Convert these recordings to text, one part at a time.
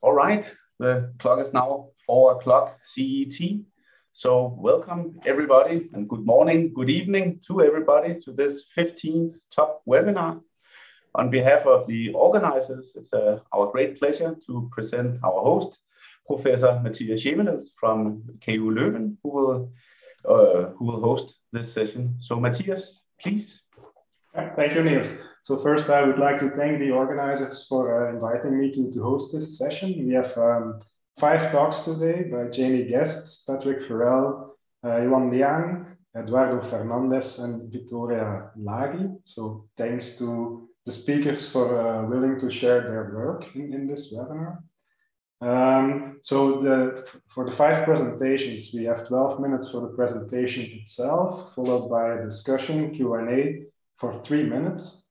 All right, the clock is now four o'clock CET. So welcome everybody and good morning, good evening to everybody to this 15th top webinar. On behalf of the organizers, it's uh, our great pleasure to present our host, Professor Mattias Schevenels from KU Leuven, who will, uh, who will host this session. So Mattias, please. Thank you, Niels. So first, I would like to thank the organizers for uh, inviting me to, to host this session. We have um, five talks today by Jamie Guest, Patrick Farrell, uh, Yuan Liang, Eduardo Fernandez, and Victoria Laghi. So thanks to the speakers for uh, willing to share their work in, in this webinar. Um, so the, for the five presentations, we have 12 minutes for the presentation itself, followed by a discussion, Q&A for three minutes.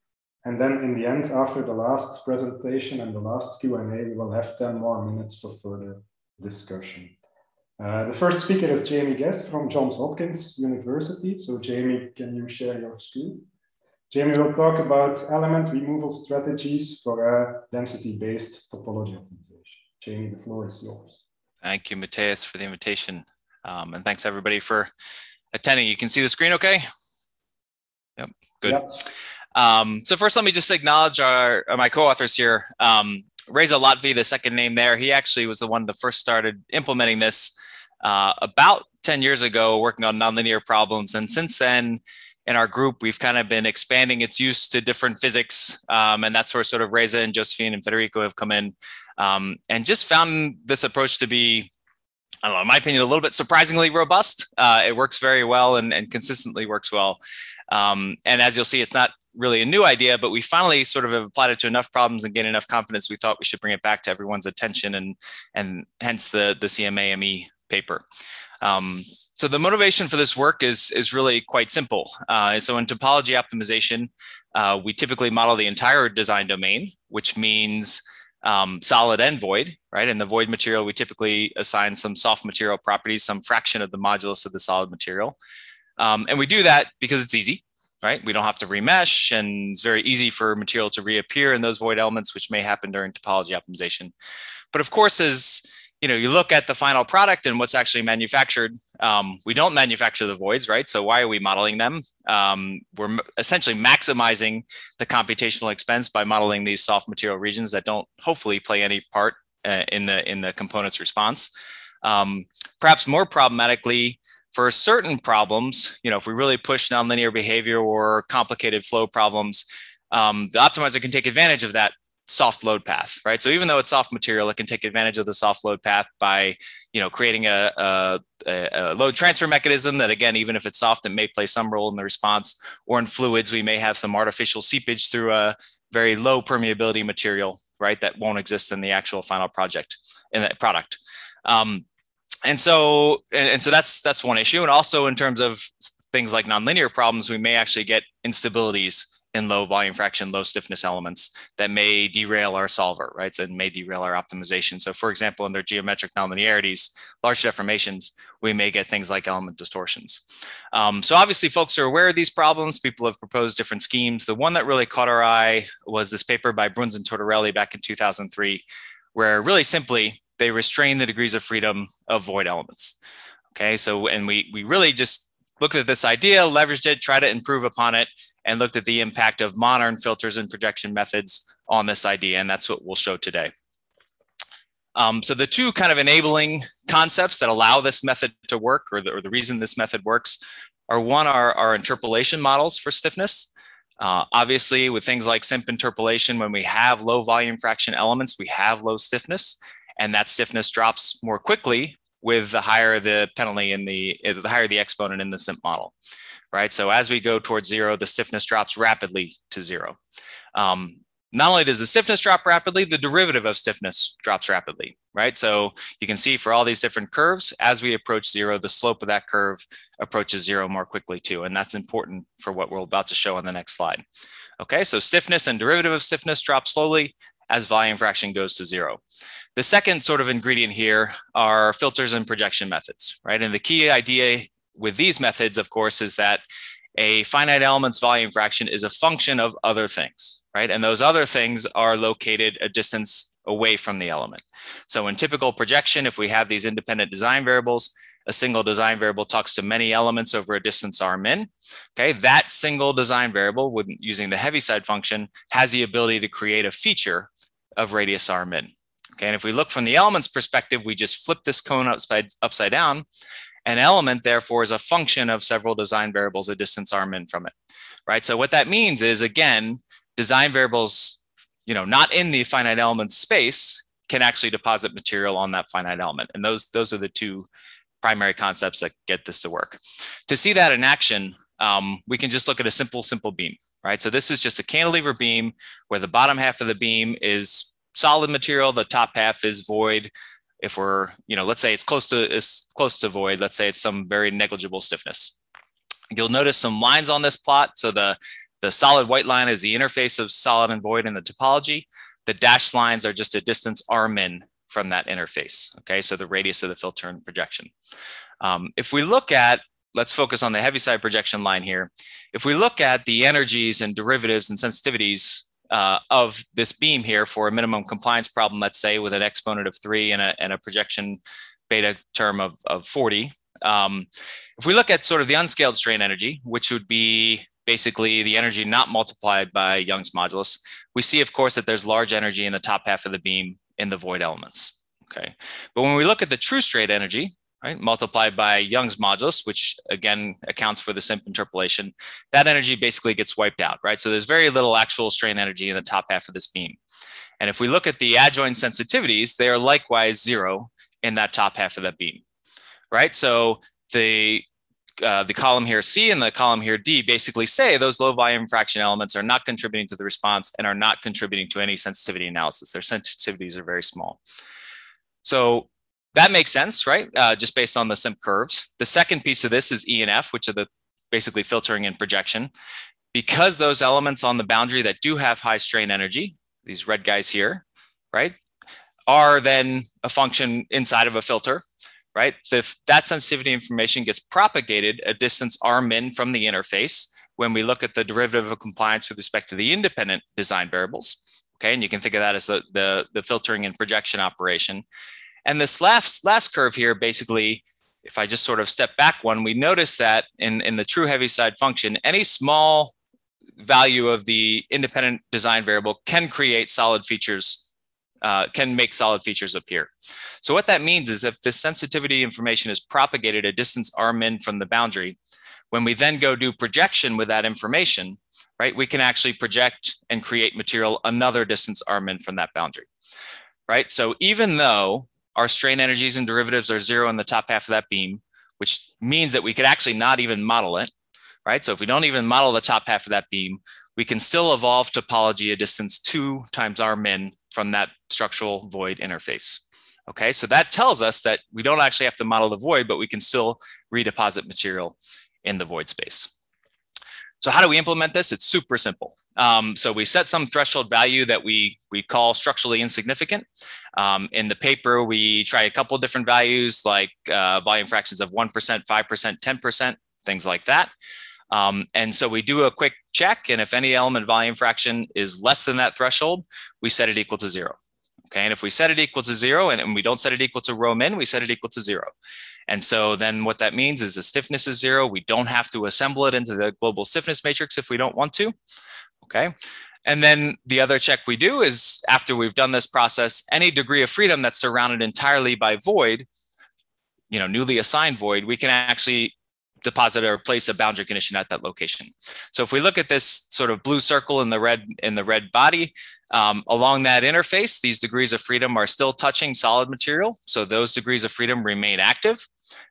And then in the end, after the last presentation and the last Q&A, we will have 10 more minutes for further discussion. Uh, the first speaker is Jamie Guest from Johns Hopkins University. So Jamie, can you share your screen? Jamie will talk about element removal strategies for a density-based topology optimization. Jamie, the floor is yours. Thank you, Mattias, for the invitation. Um, and thanks everybody for attending. You can see the screen okay? Yep, good. Yep. Um, so first, let me just acknowledge our, my co-authors here. Um, Reza Lotfi, the second name there, he actually was the one that first started implementing this uh, about 10 years ago, working on nonlinear problems. And since then, in our group, we've kind of been expanding its use to different physics. Um, and that's where sort of Reza and Josephine and Federico have come in um, and just found this approach to be I don't know, in my opinion, a little bit surprisingly robust. Uh, it works very well and, and consistently works well. Um, and as you'll see, it's not really a new idea, but we finally sort of have applied it to enough problems and gained enough confidence. We thought we should bring it back to everyone's attention, and and hence the the CMAME paper. Um, so the motivation for this work is is really quite simple. Uh, so in topology optimization, uh, we typically model the entire design domain, which means um, solid and void, right? In the void material, we typically assign some soft material properties, some fraction of the modulus of the solid material. Um, and we do that because it's easy right? We don't have to remesh and it's very easy for material to reappear in those void elements, which may happen during topology optimization. But of course, as you know, you look at the final product and what's actually manufactured. Um, we don't manufacture the voids, right? So why are we modeling them? Um, we're essentially maximizing the computational expense by modeling these soft material regions that don't hopefully play any part uh, in the in the component's response. Um, perhaps more problematically, for certain problems, you know, if we really push nonlinear behavior or complicated flow problems, um, the optimizer can take advantage of that soft load path, right? So even though it's soft material, it can take advantage of the soft load path by, you know, creating a, a, a, load transfer mechanism that, again, even if it's soft, it may play some role in the response. Or in fluids, we may have some artificial seepage through a very low permeability material, right? That won't exist in the actual final project in that product. Um, and so and, and so that's that's one issue and also in terms of things like nonlinear problems we may actually get instabilities in low volume fraction, low stiffness elements that may derail our solver, right? So it may derail our optimization. So for example, under geometric nonlinearities, large deformations, we may get things like element distortions. Um, so obviously folks are aware of these problems. People have proposed different schemes. The one that really caught our eye was this paper by Bruns and Tortorelli back in 2003, where really simply they restrain the degrees of freedom of void elements. Okay, so and we we really just looked at this idea, leveraged it, tried to improve upon it, and looked at the impact of modern filters and projection methods on this idea, and that's what we'll show today. Um, so the two kind of enabling concepts that allow this method to work, or the, or the reason this method works, are one are our interpolation models for stiffness. Uh, obviously, with things like SIMP interpolation, when we have low volume fraction elements, we have low stiffness and that stiffness drops more quickly with the higher the penalty in the the higher the exponent in the SIMP model, right? So as we go towards zero, the stiffness drops rapidly to zero. Um, not only does the stiffness drop rapidly, the derivative of stiffness drops rapidly, right? So you can see for all these different curves, as we approach zero, the slope of that curve approaches zero more quickly too. And that's important for what we're about to show on the next slide. Okay, so stiffness and derivative of stiffness drop slowly as volume fraction goes to zero. The second sort of ingredient here are filters and projection methods, right? And the key idea with these methods, of course, is that a finite element's volume fraction is a function of other things, right? And those other things are located a distance away from the element. So in typical projection, if we have these independent design variables, a single design variable talks to many elements over a distance r min. Okay, that single design variable with using the Heaviside function has the ability to create a feature of radius r min. Okay, and if we look from the elements perspective, we just flip this cone upside, upside down. An element, therefore, is a function of several design variables, a distance r min from it, right? So what that means is, again, design variables, you know, not in the finite element space can actually deposit material on that finite element. And those, those are the two primary concepts that get this to work. To see that in action, um, we can just look at a simple, simple beam, right? So this is just a cantilever beam where the bottom half of the beam is solid material, the top half is void. If we're, you know, let's say it's close to is close to void, let's say it's some very negligible stiffness. You'll notice some lines on this plot. So the, the solid white line is the interface of solid and void in the topology. The dashed lines are just a distance r min from that interface. Okay, so the radius of the filter and projection. Um, if we look at, let's focus on the Heaviside projection line here. If we look at the energies and derivatives and sensitivities uh, of this beam here for a minimum compliance problem, let's say with an exponent of three and a, and a projection beta term of, of 40. Um, if we look at sort of the unscaled strain energy, which would be basically the energy not multiplied by Young's modulus, we see, of course, that there's large energy in the top half of the beam in the void elements. Okay. But when we look at the true straight energy, right, multiplied by Young's modulus, which again accounts for the SIMP interpolation, that energy basically gets wiped out, right? So there's very little actual strain energy in the top half of this beam. And if we look at the adjoint sensitivities, they are likewise zero in that top half of that beam, right? So the uh, the column here C and the column here D basically say those low volume fraction elements are not contributing to the response and are not contributing to any sensitivity analysis. Their sensitivities are very small. So that makes sense, right? Uh, just based on the SIMP curves. The second piece of this is E and F, which are the basically filtering and projection. Because those elements on the boundary that do have high strain energy, these red guys here, right, are then a function inside of a filter right? If that sensitivity information gets propagated a distance r min from the interface when we look at the derivative of compliance with respect to the independent design variables. Okay, and you can think of that as the, the, the filtering and projection operation. And this last, last curve here, basically, if I just sort of step back one, we notice that in, in the true Heaviside function, any small value of the independent design variable can create solid features uh, can make solid features appear. So what that means is if this sensitivity information is propagated a distance r min from the boundary, when we then go do projection with that information, right, we can actually project and create material another distance r min from that boundary, right? So even though our strain energies and derivatives are zero in the top half of that beam, which means that we could actually not even model it, right? So if we don't even model the top half of that beam, we can still evolve topology a distance two times r min from that structural void interface. Okay, so that tells us that we don't actually have to model the void, but we can still redeposit material in the void space. So how do we implement this? It's super simple. Um, so we set some threshold value that we, we call structurally insignificant. Um, in the paper, we try a couple different values like uh, volume fractions of 1%, 5%, 10%, things like that. Um, and so we do a quick check, and if any element volume fraction is less than that threshold, we set it equal to zero. Okay, and if we set it equal to zero and, and we don't set it equal to rho min, we set it equal to zero. And so then what that means is the stiffness is zero. We don't have to assemble it into the global stiffness matrix if we don't want to. Okay. And then the other check we do is after we've done this process, any degree of freedom that's surrounded entirely by void, you know, newly assigned void, we can actually deposit or place a boundary condition at that location. So if we look at this sort of blue circle in the red in the red body, um, along that interface, these degrees of freedom are still touching solid material. So those degrees of freedom remain active,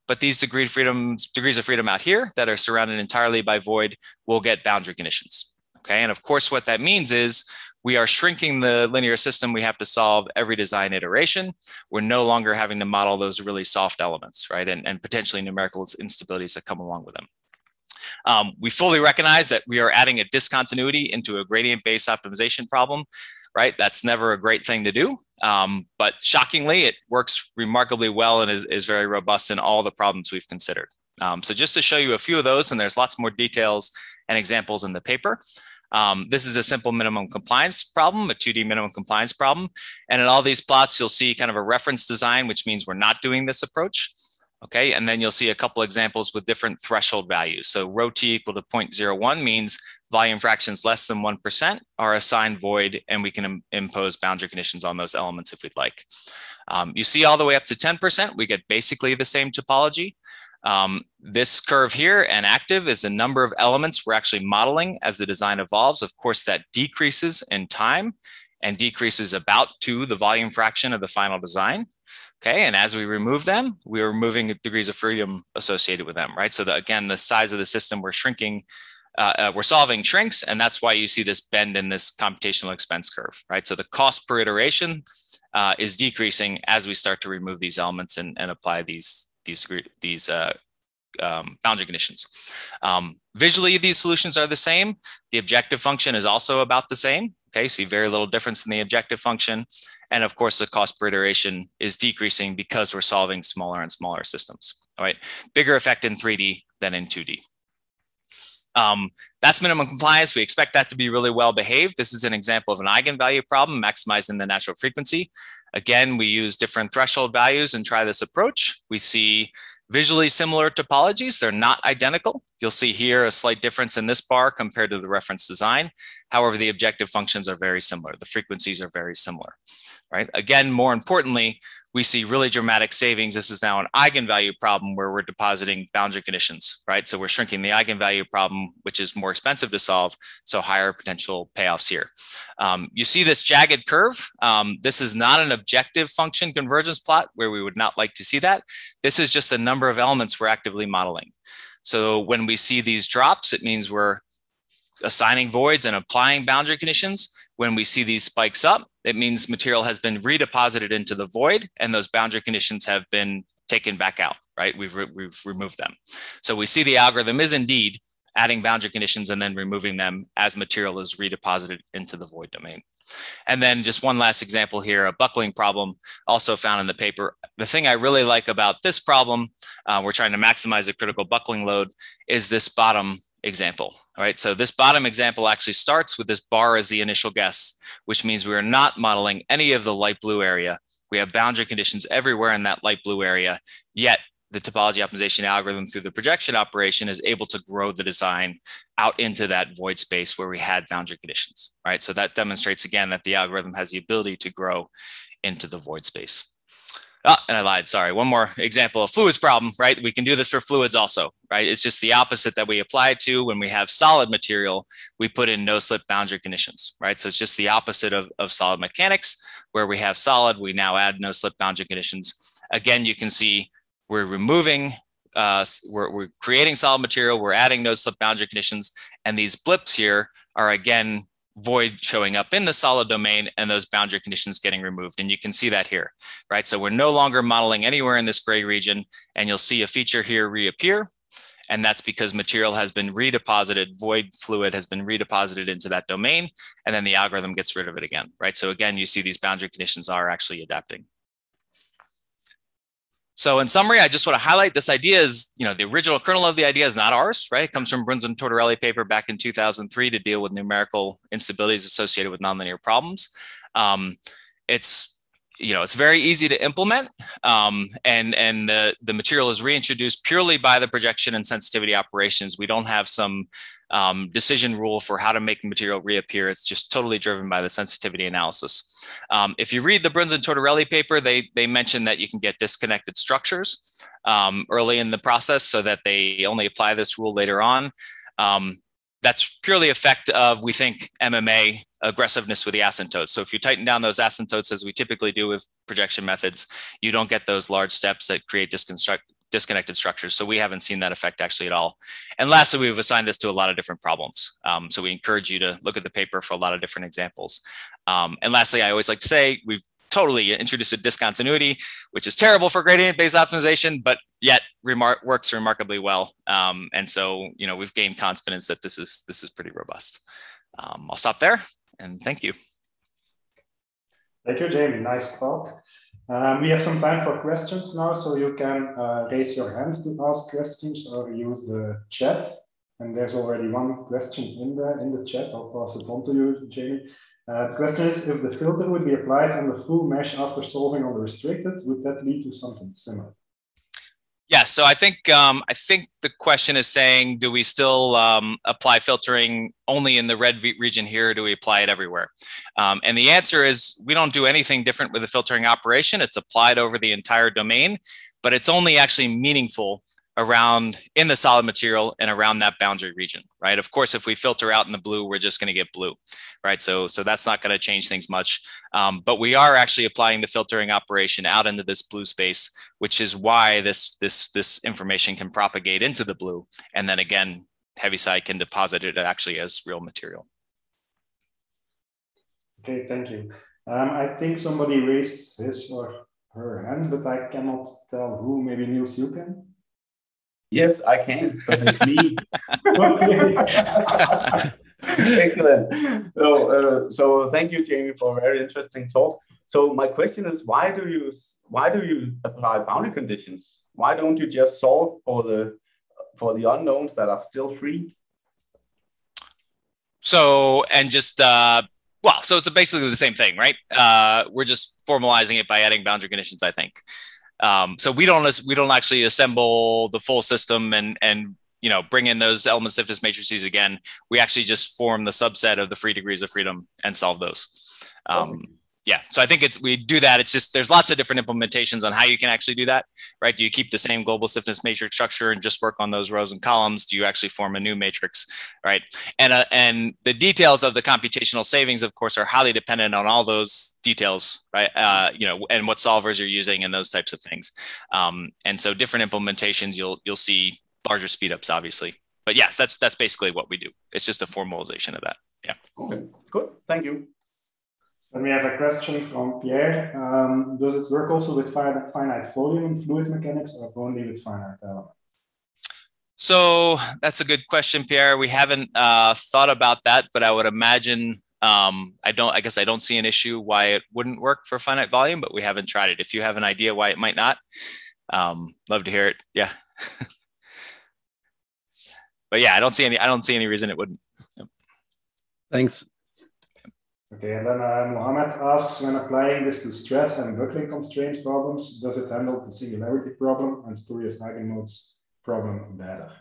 but these degree of freedom, degrees of freedom out here that are surrounded entirely by void will get boundary conditions. Okay, and of course what that means is we are shrinking the linear system we have to solve every design iteration. We're no longer having to model those really soft elements, right? And, and potentially numerical instabilities that come along with them. Um, we fully recognize that we are adding a discontinuity into a gradient-based optimization problem, right? That's never a great thing to do. Um, but shockingly, it works remarkably well and is, is, very robust in all the problems we've considered. Um, so just to show you a few of those, and there's lots more details and examples in the paper. Um, this is a simple minimum compliance problem, a 2D minimum compliance problem. And in all these plots, you'll see kind of a reference design, which means we're not doing this approach. Okay, and then you'll see a couple examples with different threshold values. So rho t equal to 0.01 means volume fractions less than 1% are assigned void, and we can Im impose boundary conditions on those elements if we'd like. Um, you see all the way up to 10%, we get basically the same topology. Um, this curve here and active is the number of elements we're actually modeling as the design evolves. Of course, that decreases in time and decreases about to the volume fraction of the final design. Okay, and as we remove them, we are removing degrees of freedom associated with them, right? So the, again, the size of the system we're shrinking, uh, uh, we're solving shrinks, and that's why you see this bend in this computational expense curve, right? So the cost per iteration uh, is decreasing as we start to remove these elements and, and apply these these these uh, um, boundary conditions. Um, visually, these solutions are the same. The objective function is also about the same. Okay, see very little difference in the objective function. And of course, the cost per iteration is decreasing because we're solving smaller and smaller systems. All right, bigger effect in 3D than in 2D. Um, that's minimum compliance. We expect that to be really well behaved. This is an example of an eigenvalue problem, maximizing the natural frequency. Again, we use different threshold values and try this approach. We see visually similar topologies. They're not identical. You'll see here a slight difference in this bar compared to the reference design. However, the objective functions are very similar. The frequencies are very similar, right? Again, more importantly, we see really dramatic savings. This is now an eigenvalue problem where we're depositing boundary conditions, right? So we're shrinking the eigenvalue problem, which is more expensive to solve, so higher potential payoffs here. Um, you see this jagged curve. Um, this is not an objective function convergence plot where we would not like to see that. This is just the number of elements we're actively modeling. So when we see these drops, it means we're assigning voids and applying boundary conditions. When we see these spikes up, it means material has been redeposited into the void and those boundary conditions have been taken back out, right? We've, re we've removed them. So we see the algorithm is indeed adding boundary conditions and then removing them as material is redeposited into the void domain. And then just one last example here, a buckling problem also found in the paper. The thing I really like about this problem, uh, we're trying to maximize the critical buckling load, is this bottom example, right? So this bottom example actually starts with this bar as the initial guess, which means we are not modeling any of the light blue area. We have boundary conditions everywhere in that light blue area, yet the topology optimization algorithm through the projection operation is able to grow the design out into that void space where we had boundary conditions, right? So that demonstrates again that the algorithm has the ability to grow into the void space. Oh, and I lied, sorry. One more example of fluids problem, right? We can do this for fluids also, right? It's just the opposite that we apply to when we have solid material, we put in no slip boundary conditions, right? So it's just the opposite of, of solid mechanics where we have solid, we now add no slip boundary conditions. Again, you can see we're removing, uh, we're, we're creating solid material, we're adding no slip boundary conditions, and these blips here are again void showing up in the solid domain and those boundary conditions getting removed. And you can see that here, right? So we're no longer modeling anywhere in this gray region and you'll see a feature here reappear. And that's because material has been redeposited, void fluid has been redeposited into that domain, and then the algorithm gets rid of it again, right? So again, you see these boundary conditions are actually adapting. So in summary, I just want to highlight this idea is, you know, the original kernel of the idea is not ours, right? It comes from Bruns and Tortorelli paper back in 2003 to deal with numerical instabilities associated with nonlinear problems. Um, it's, you know, it's very easy to implement um, and, and the, the material is reintroduced purely by the projection and sensitivity operations. We don't have some um, decision rule for how to make material reappear. It's just totally driven by the sensitivity analysis. Um, if you read the Bruns and Tortorelli paper, they, they mention that you can get disconnected structures um, early in the process so that they only apply this rule later on. Um, that's purely effect of, we think, MMA aggressiveness with the asymptotes. So if you tighten down those asymptotes as we typically do with projection methods, you don't get those large steps that create disconstruct disconnected structures. So we haven't seen that effect actually at all. And lastly, we've assigned this to a lot of different problems. Um, so we encourage you to look at the paper for a lot of different examples. Um, and lastly, I always like to say we've totally introduced a discontinuity, which is terrible for gradient-based optimization, but yet remar works remarkably well. Um, and so, you know, we've gained confidence that this is this is pretty robust. Um, I'll stop there and thank you. Thank you, Jamie. Nice talk. Um, we have some time for questions now, so you can uh, raise your hands to ask questions or use the chat. And there's already one question in the in the chat. I'll pass it on to you, Jamie. Uh, the question is, if the filter would be applied on the full mesh after solving on the restricted, would that lead to something similar? Yeah, so I think um, I think the question is saying, do we still um, apply filtering only in the red region here, or do we apply it everywhere? Um, and the answer is we don't do anything different with the filtering operation. It's applied over the entire domain, but it's only actually meaningful around in the solid material and around that boundary region, right? Of course, if we filter out in the blue, we're just going to get blue, right? So, so that's not going to change things much. Um, but we are actually applying the filtering operation out into this blue space, which is why this this this information can propagate into the blue, and then again, Heaviside can deposit it actually as real material. Okay, thank you. Um, I think somebody raised his or her hand, but I cannot tell who. Maybe Niels, you can. Yes, I can, me. Excellent. So, uh, so thank you, Jamie, for a very interesting talk. So my question is, why do you why do you apply boundary conditions? Why don't you just solve for the for the unknowns that are still free? So and just uh, well, so it's basically the same thing, right? Uh, we're just formalizing it by adding boundary conditions, I think. Um, so we don't we don't actually assemble the full system and and you know bring in those element stiffness matrices again. We actually just form the subset of the free degrees of freedom and solve those. Um, yeah, so I think it's we do that. It's just there's lots of different implementations on how you can actually do that, right? Do you keep the same global stiffness matrix structure and just work on those rows and columns? Do you actually form a new matrix, right? And uh, and the details of the computational savings, of course, are highly dependent on all those details, right? Uh, you know, and what solvers you're using and those types of things. Um, and so different implementations, you'll you'll see larger speedups, obviously. But yes, that's that's basically what we do. It's just a formalization of that. Yeah. Okay. Good. Thank you. Then we have a question from Pierre. Um, does it work also with finite, finite volume in fluid mechanics or only with finite elements? So that's a good question, Pierre. We haven't uh, thought about that, but I would imagine um, I don't. I guess I don't see an issue why it wouldn't work for finite volume, but we haven't tried it. If you have an idea why it might not, um, love to hear it. Yeah. but yeah, I don't see any. I don't see any reason it wouldn't. Yep. Thanks. Okay, and then uh, Mohammed asks, when applying this to stress and buckling constraint problems, does it handle the singularity problem and spurious eigenmodes problem better?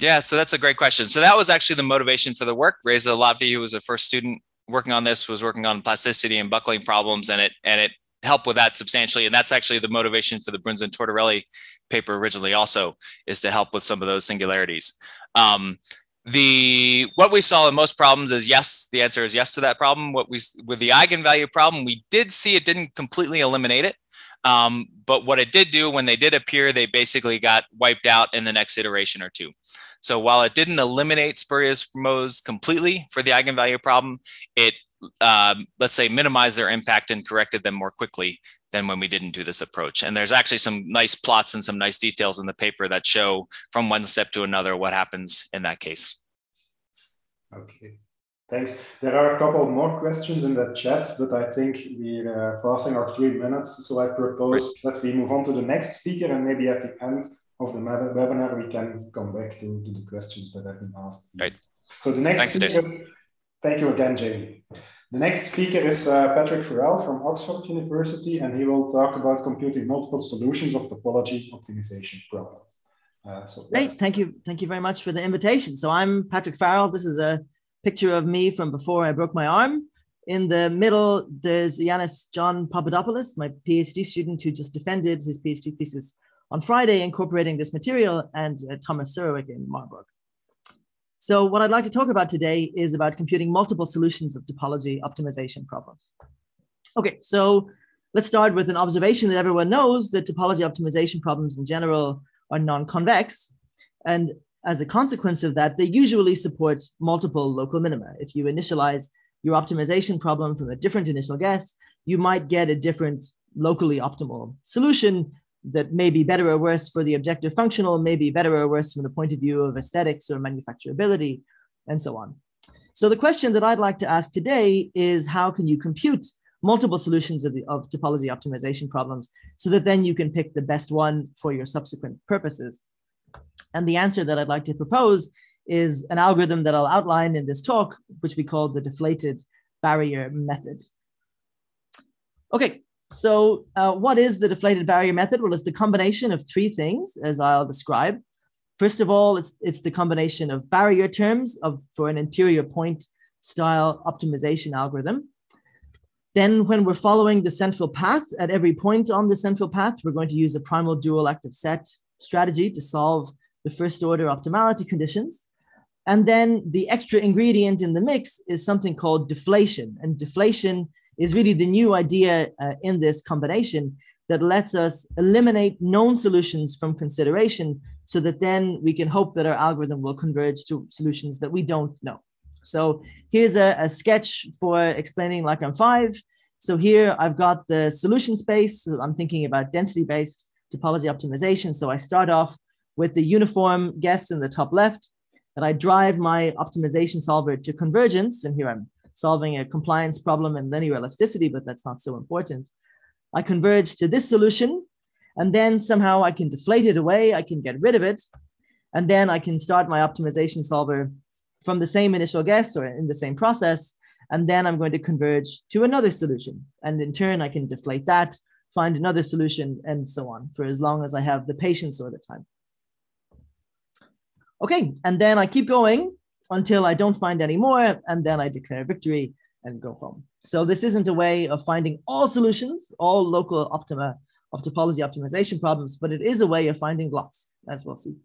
Yeah, so that's a great question. So that was actually the motivation for the work. Reza Lotfi, who was a first student working on this, was working on plasticity and buckling problems, and it and it helped with that substantially. And that's actually the motivation for the Bruns and Tortorelli paper originally, also, is to help with some of those singularities. Um, the what we saw in most problems is yes the answer is yes to that problem. What we with the eigenvalue problem we did see it didn't completely eliminate it. Um, but what it did do when they did appear they basically got wiped out in the next iteration or two. So while it didn't eliminate spurious modes completely for the eigenvalue problem it um, let's say minimized their impact and corrected them more quickly than when we didn't do this approach. And there's actually some nice plots and some nice details in the paper that show from one step to another what happens in that case. Okay, thanks. There are a couple more questions in the chat, but I think we're uh, passing our three minutes. So I propose that we move on to the next speaker and maybe at the end of the webinar, we can come back to, to the questions that have been asked. Right. So the next Thanks, speaker, thank you again, Jamie. The next speaker is uh, Patrick Farrell from Oxford University, and he will talk about computing multiple solutions of topology optimization problems. Uh, so, Great, thank you, thank you very much for the invitation. So I'm Patrick Farrell. This is a picture of me from before I broke my arm. In the middle, there's Yanis John Papadopoulos, my PhD student who just defended his PhD thesis on Friday, incorporating this material, and uh, Thomas Surowiec in Marburg. So what I'd like to talk about today is about computing multiple solutions of topology optimization problems. Okay, so let's start with an observation that everyone knows that topology optimization problems in general are non-convex. And as a consequence of that, they usually support multiple local minima. If you initialize your optimization problem from a different initial guess, you might get a different locally optimal solution that may be better or worse for the objective functional, may be better or worse from the point of view of aesthetics or manufacturability, and so on. So the question that I'd like to ask today is how can you compute multiple solutions of, the, of topology optimization problems so that then you can pick the best one for your subsequent purposes? And the answer that I'd like to propose is an algorithm that I'll outline in this talk, which we call the deflated barrier method. Okay, so uh, what is the deflated barrier method? Well, it's the combination of three things, as I'll describe. First of all, it's, it's the combination of barrier terms of for an interior point style optimization algorithm. Then when we're following the central path at every point on the central path, we're going to use a primal dual active set strategy to solve the first order optimality conditions. And then the extra ingredient in the mix is something called deflation. And deflation is really the new idea uh, in this combination that lets us eliminate known solutions from consideration so that then we can hope that our algorithm will converge to solutions that we don't know. So here's a, a sketch for explaining LACAM 5. So here I've got the solution space. So I'm thinking about density-based topology optimization. So I start off with the uniform guess in the top left, and I drive my optimization solver to convergence. And here I'm solving a compliance problem in linear elasticity, but that's not so important. I converge to this solution, and then somehow I can deflate it away, I can get rid of it, and then I can start my optimization solver from the same initial guess or in the same process, and then I'm going to converge to another solution. And in turn, I can deflate that, find another solution, and so on for as long as I have the patience or the time. Okay, and then I keep going until I don't find any more, and then I declare victory and go home. So this isn't a way of finding all solutions, all local optima of topology optimization problems, but it is a way of finding lots, as we'll see.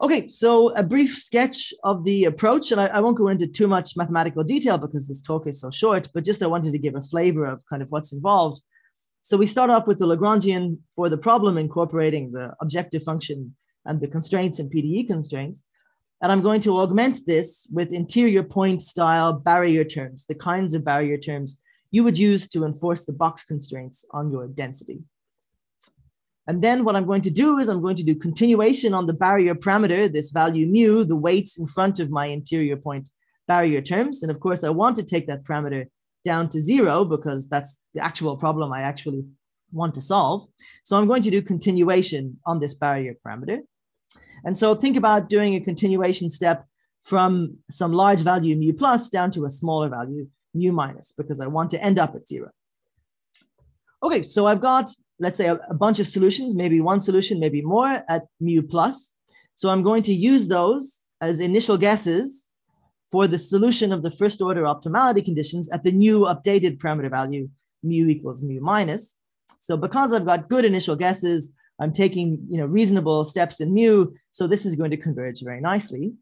Okay, so a brief sketch of the approach, and I, I, won't go into too much mathematical detail because this talk is so short, but just I wanted to give a flavor of kind of what's involved. So we start off with the Lagrangian for the problem incorporating the objective function and the constraints and PDE constraints. And I'm going to augment this with interior point style barrier terms, the kinds of barrier terms you would use to enforce the box constraints on your density. And then what I'm going to do is I'm going to do continuation on the barrier parameter, this value mu, the weight in front of my interior point barrier terms. And of course, I want to take that parameter down to zero because that's the actual problem I actually want to solve. So I'm going to do continuation on this barrier parameter. And so think about doing a continuation step from some large value mu plus down to a smaller value mu minus because I want to end up at zero. Okay, so I've got, let's say, a, a bunch of solutions, maybe one solution, maybe more at mu plus. So I'm going to use those as initial guesses for the solution of the first order optimality conditions at the new updated parameter value mu equals mu minus. So because I've got good initial guesses, I'm taking you know, reasonable steps in mu. So this is going to converge very nicely.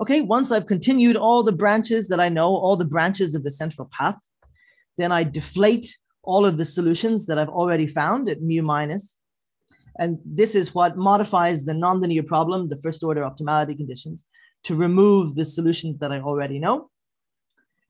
Okay, once I've continued all the branches that I know, all the branches of the central path, then I deflate all of the solutions that I've already found at mu minus. And this is what modifies the nonlinear problem, the first order optimality conditions, to remove the solutions that I already know.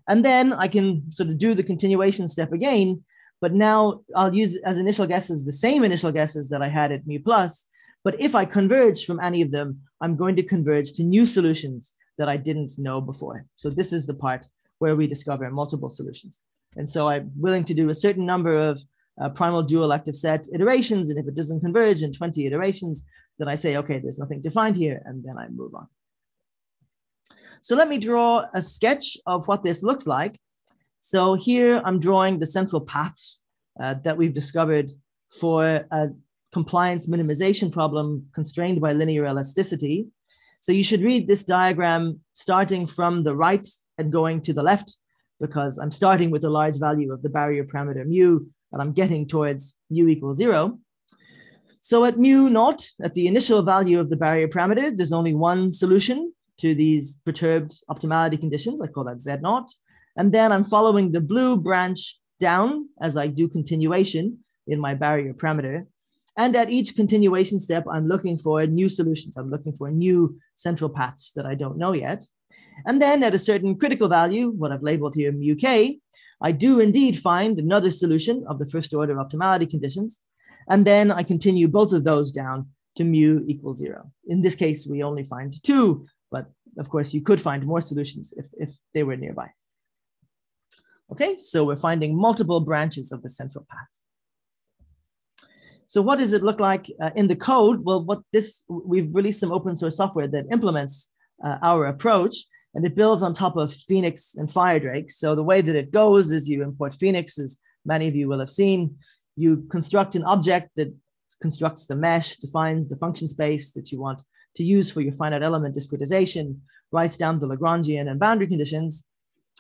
And then I can sort of do the continuation step again but now I'll use as initial guesses the same initial guesses that I had at mu plus. But if I converge from any of them, I'm going to converge to new solutions that I didn't know before. So this is the part where we discover multiple solutions. And so I'm willing to do a certain number of uh, primal dual active set iterations. And if it doesn't converge in 20 iterations, then I say, okay, there's nothing defined here. And then I move on. So let me draw a sketch of what this looks like. So here I'm drawing the central paths uh, that we've discovered for a compliance minimization problem constrained by linear elasticity. So you should read this diagram starting from the right and going to the left because I'm starting with a large value of the barrier parameter mu and I'm getting towards mu equals zero. So at mu naught, at the initial value of the barrier parameter, there's only one solution to these perturbed optimality conditions. I call that Z naught. And then I'm following the blue branch down as I do continuation in my barrier parameter. And at each continuation step, I'm looking for new solutions. I'm looking for new central paths that I don't know yet. And then at a certain critical value, what I've labeled here mu k, I do indeed find another solution of the first order optimality conditions. And then I continue both of those down to mu equals zero. In this case, we only find two, but of course you could find more solutions if, if they were nearby. Okay, so we're finding multiple branches of the central path. So what does it look like uh, in the code? Well, what this, we've released some open source software that implements uh, our approach and it builds on top of FEniCS and Firedrake. So the way that it goes is you import FEniCS, as many of you will have seen. You construct an object that constructs the mesh, defines the function space that you want to use for your finite element discretization, writes down the Lagrangian and boundary conditions,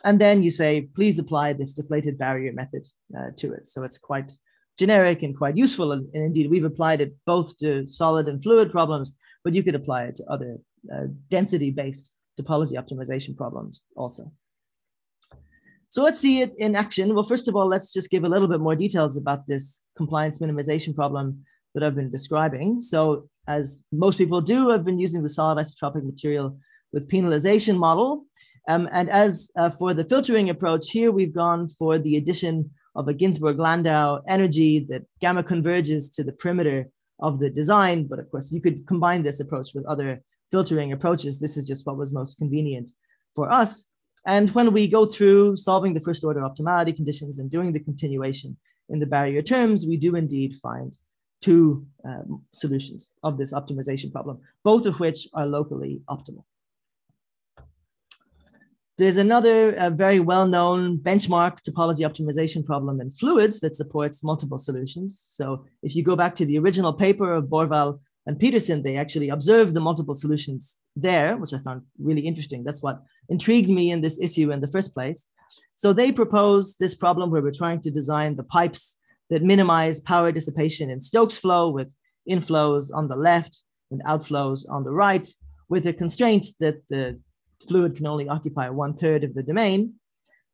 and then you say, please apply this deflated barrier method uh, to it. So it's quite generic and quite useful. And, and, indeed, we've applied it both to solid and fluid problems, but you could apply it to other uh, density-based topology optimization problems also. So let's see it in action. Well, first of all, let's just give a little bit more details about this compliance minimization problem that I've been describing. So as most people do, I've been using the solid isotropic material with penalization model. Um, and as uh, for the filtering approach here, we've gone for the addition of a Ginzburg-Landau energy that gamma converges to the perimeter of the design. But of course, you could combine this approach with other filtering approaches. This is just what was most convenient for us. And when we go through solving the first order optimality conditions and doing the continuation in the barrier terms, we do indeed find two um, solutions of this optimization problem, both of which are locally optimal. There's another uh, very well-known benchmark topology optimization problem in fluids that supports multiple solutions. So if you go back to the original paper of Borrvall and Petersson, they actually observed the multiple solutions there, which I found really interesting. That's what intrigued me in this issue in the first place. So they proposed this problem where we're trying to design the pipes that minimize power dissipation in Stokes flow with inflows on the left and outflows on the right, with a constraint that the fluid can only occupy one third of the domain.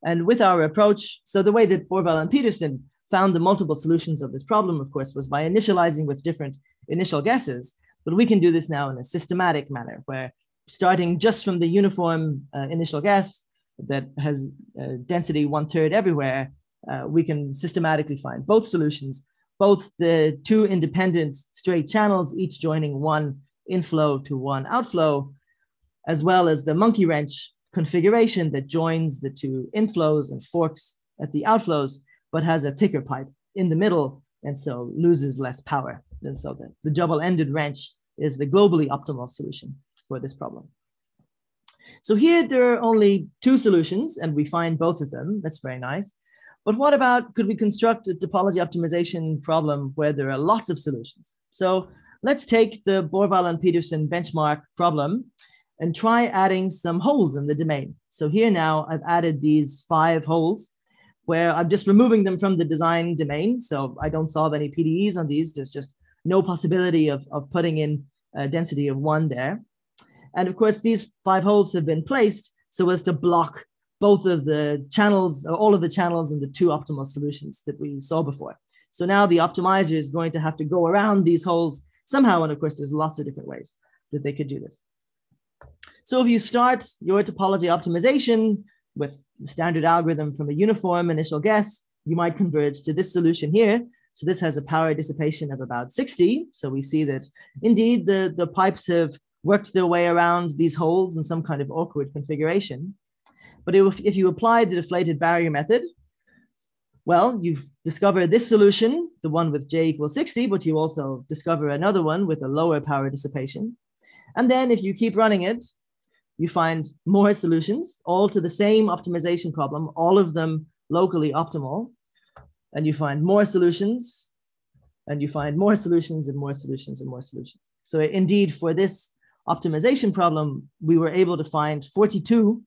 And with our approach, so the way that Borrvall and Petersson found the multiple solutions of this problem, of course, was by initializing with different initial guesses. But we can do this now in a systematic manner, where starting just from the uniform uh, initial guess that has uh, density one third everywhere, uh, we can systematically find both solutions, both the two independent straight channels, each joining one inflow to one outflow, as well as the monkey wrench configuration that joins the two inflows and forks at the outflows, but has a thicker pipe in the middle and so loses less power. And so the, the double-ended wrench is the globally optimal solution for this problem. So here there are only two solutions and we find both of them. That's very nice. But what about, could we construct a topology optimization problem where there are lots of solutions? So let's take the Borrvall and Petersson benchmark problem and try adding some holes in the domain. So here now I've added these five holes where I'm just removing them from the design domain. So I don't solve any PDEs on these. There's just no possibility of, of putting in a density of one there. And of course, these five holes have been placed so as to block both of the channels, all of the channels and the two optimal solutions that we saw before. So now the optimizer is going to have to go around these holes somehow. And of course, there's lots of different ways that they could do this. So if you start your topology optimization with the standard algorithm from a uniform initial guess, you might converge to this solution here. So this has a power dissipation of about 60. So we see that indeed the, the pipes have worked their way around these holes in some kind of awkward configuration. But if, if you apply the deflated barrier method, well, you've discovered this solution, the one with J equals 60, but you also discover another one with a lower power dissipation. And then if you keep running it, you find more solutions, all to the same optimization problem, all of them locally optimal. And you find more solutions, and you find more solutions and more solutions and more solutions. So indeed, for this optimization problem, we were able to find 42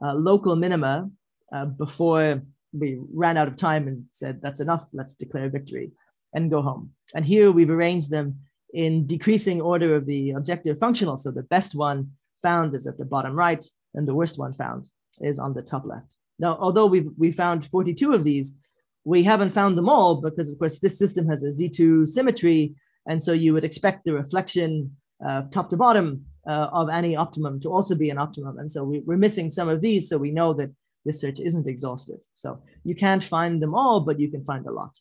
uh, local minima uh, before we ran out of time and said, that's enough, let's declare victory and go home. And here we've arranged them in decreasing order of the objective functional. So the best one found is at the bottom right, and the worst one found is on the top left. Now, although we've we found 42 of these, we haven't found them all because, of course, this system has a Z2 symmetry. And so you would expect the reflection uh, top to bottom uh, of any optimum to also be an optimum. And so we, we're missing some of these. So we know that this search isn't exhaustive. So you can't find them all, but you can find a lot.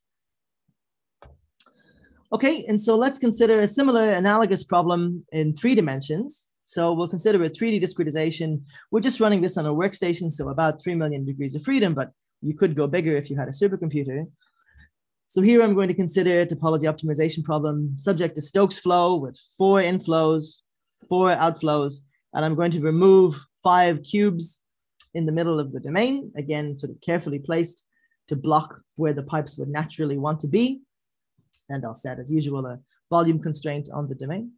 Okay, and so let's consider a similar analogous problem in three dimensions. So we'll consider a 3D discretization. We're just running this on a workstation, so about 3 million degrees of freedom, but you could go bigger if you had a supercomputer. So here I'm going to consider a topology optimization problem subject to Stokes flow with four inflows, four outflows, and I'm going to remove five cubes in the middle of the domain, again, sort of carefully placed to block where the pipes would naturally want to be. And I'll set, as usual, a volume constraint on the domain.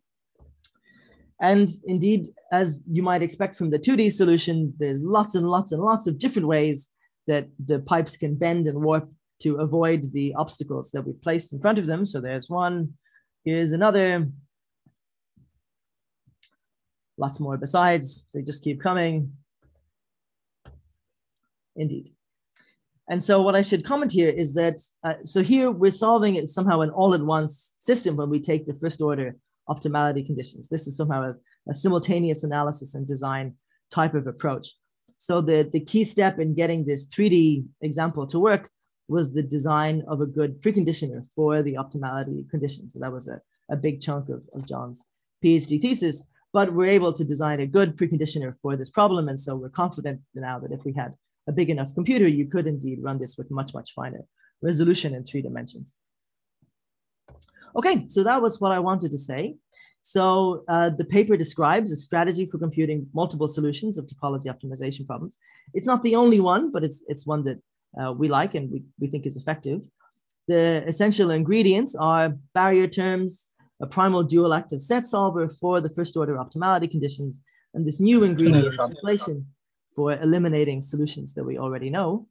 And indeed, as you might expect from the 2D solution, there's lots and lots and lots of different ways that the pipes can bend and warp to avoid the obstacles that we've placed in front of them. So there's one, here's another, lots more besides, they just keep coming. Indeed. And so what I should comment here is that, uh, so here we're solving it somehow an all-at-once system when we take the first order optimality conditions. This is somehow a, a, simultaneous analysis and design type of approach. So the, the key step in getting this 3D example to work was the design of a good preconditioner for the optimality conditions. So that was a, a big chunk of, of John's PhD thesis, but we're able to design a good preconditioner for this problem. And so we're confident now that if we had a big enough computer, you could indeed run this with much, much finer resolution in three dimensions. Okay, so that was what I wanted to say. So uh, the paper describes a strategy for computing multiple solutions of topology optimization problems. It's not the only one, but it's, it's one that uh, we like and we, we think is effective. The essential ingredients are barrier terms, a primal dual active set solver for the first order optimality conditions, and this new ingredient, deflation, for eliminating solutions that we already know.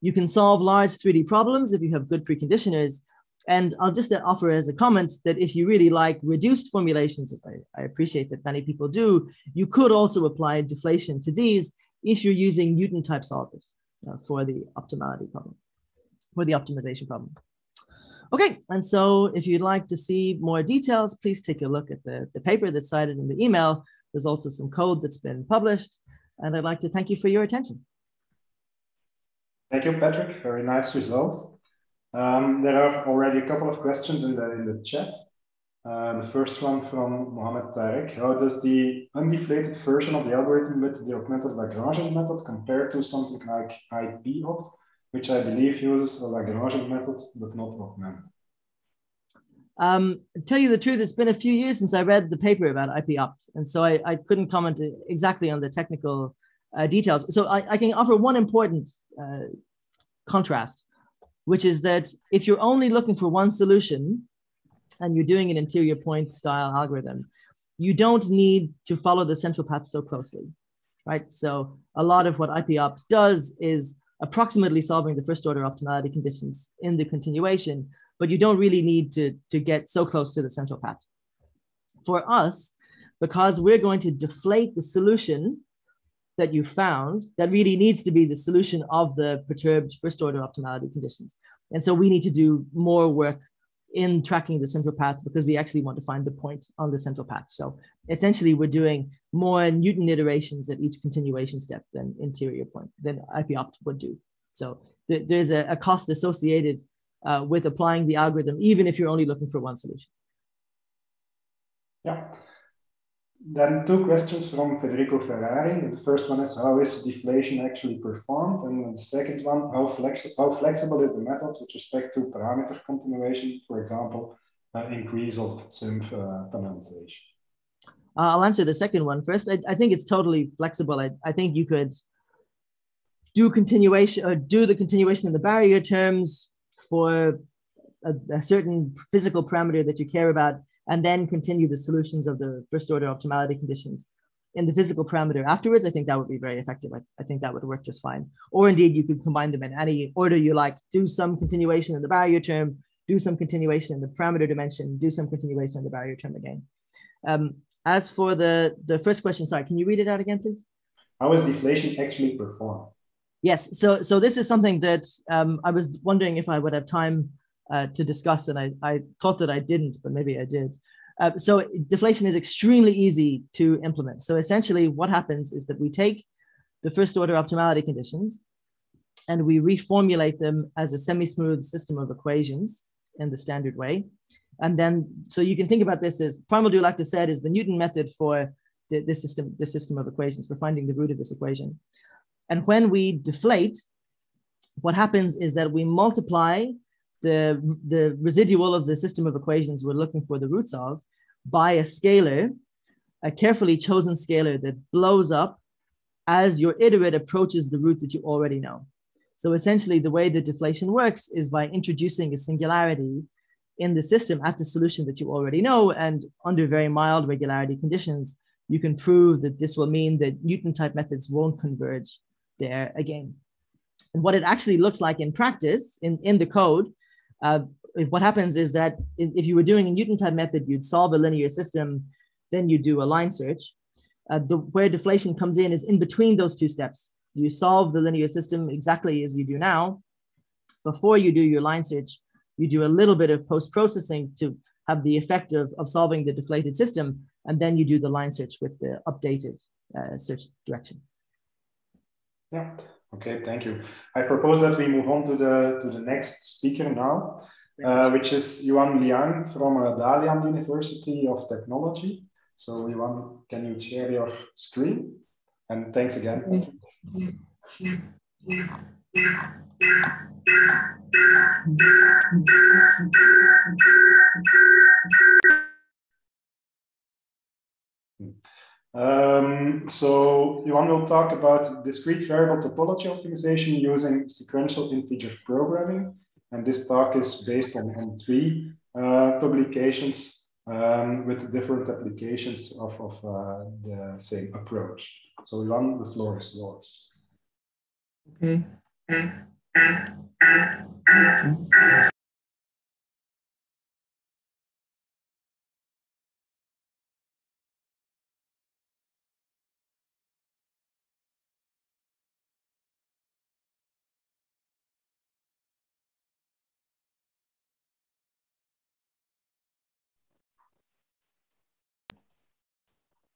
You can solve large 3D problems if you have good preconditioners. And I'll just offer as a comment that if you really like reduced formulations, as I, I appreciate that many people do, you could also apply deflation to these if you're using Newton type solvers uh, for the optimality problem, for the optimization problem. Okay, and so if you'd like to see more details, please take a look at the, the paper that's cited in the email. There's also some code that's been published, and I'd like to thank you for your attention. Thank you, Patrick. Very nice result. Um, there are already a couple of questions in the, in the chat. Uh, the first one from Mohamed Tarek. How does the undeflated version of the algorithm with the augmented Lagrangian method compare to something like Ipopt, which I believe uses a Lagrangian method, but not augmented? Um, tell you the truth, it's been a few years since I read the paper about Ipopt, and so I, I couldn't comment exactly on the technical uh, details. So I, I, can offer one important uh, contrast, which is that if you're only looking for one solution, and you're doing an interior point style algorithm, you don't need to follow the central path so closely, right? So a lot of what Ipopt does is approximately solving the first order optimality conditions in the continuation, but you don't really need to, to get so close to the central path. For us, because we're going to deflate the solution that you found that really needs to be the solution of the perturbed first order optimality conditions. And so we need to do more work in tracking the central path because we actually want to find the point on the central path. So essentially we're doing more Newton iterations at each continuation step than interior point, than Ipopt would do. So th there's a, a, cost associated uh, with applying the algorithm, even if you're only looking for one solution. Yeah. Then two questions from Federico Ferrari. The first one is how is deflation actually performed? And the second one, how, flexi how flexible is the method with respect to parameter continuation, for example, uh, increase of SIMP uh, penalization? Uh, I'll answer the second one first. I, I think it's totally flexible. I, I think you could do continuation or do the continuation in the barrier terms for a, a certain physical parameter that you care about and then continue the solutions of the first order optimality conditions in the physical parameter afterwards, I think that would be very effective. I, I, think that would work just fine. Or indeed, you could combine them in any order you like. Do some continuation in the barrier term, do some continuation in the parameter dimension, do some continuation in the barrier term again. Um, as for the, the first question, sorry, can you read it out again, please? How is deflation actually performed? Yes, so so this is something that um, I was wondering if I would have time uh, to discuss, and I, I thought that I didn't, but maybe I did. Uh, so deflation is extremely easy to implement. So essentially what happens is that we take the first order optimality conditions and we reformulate them as a semi-smooth system of equations in the standard way. And then, so you can think about this as primal dual active set is the Newton method for the, this system, this system of equations for finding the root of this equation. And when we deflate, what happens is that we multiply the, the residual of the system of equations we're looking for the roots of by a scalar, a carefully chosen scalar that blows up as your iterate approaches the root that you already know. So essentially, the way the deflation works is by introducing a singularity in the system at the solution that you already know. And under very mild regularity conditions, you can prove that this will mean that Newton type methods won't converge there again. And what it actually looks like in practice, in, in the code, uh, what happens is that if you were doing a Newton type method, you'd solve a linear system, then you do a line search. Uh, the, where deflation comes in is in between those two steps. You solve the linear system exactly as you do now. Before you do your line search, you do a little bit of post-processing to have the effect of, of solving the deflated system, and then you do the line search with the updated uh, search direction. Yeah, okay, thank you. I propose that we move on to the, to the next speaker now, uh, which is Yuan Liang from uh, Dalian University of Technology. So Yuan, can you share your screen? And thanks again. Um, so Yuan will talk about discrete variable topology optimization using sequential integer programming. And this talk is based on, on three uh, publications um, with different applications of, of uh, the same approach. So Yuan, the floor is yours. Okay.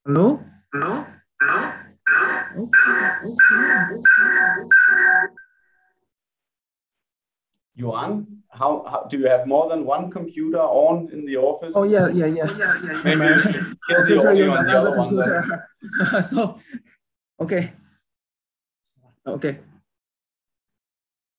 Hello? Hello? Hello? Hello? Okay, okay, okay. Yuan, how, how do you have more than one computer on in the office? Oh yeah, yeah, yeah, yeah, yeah. Maybe you should kill the audio on the other one. Then. so, okay, okay.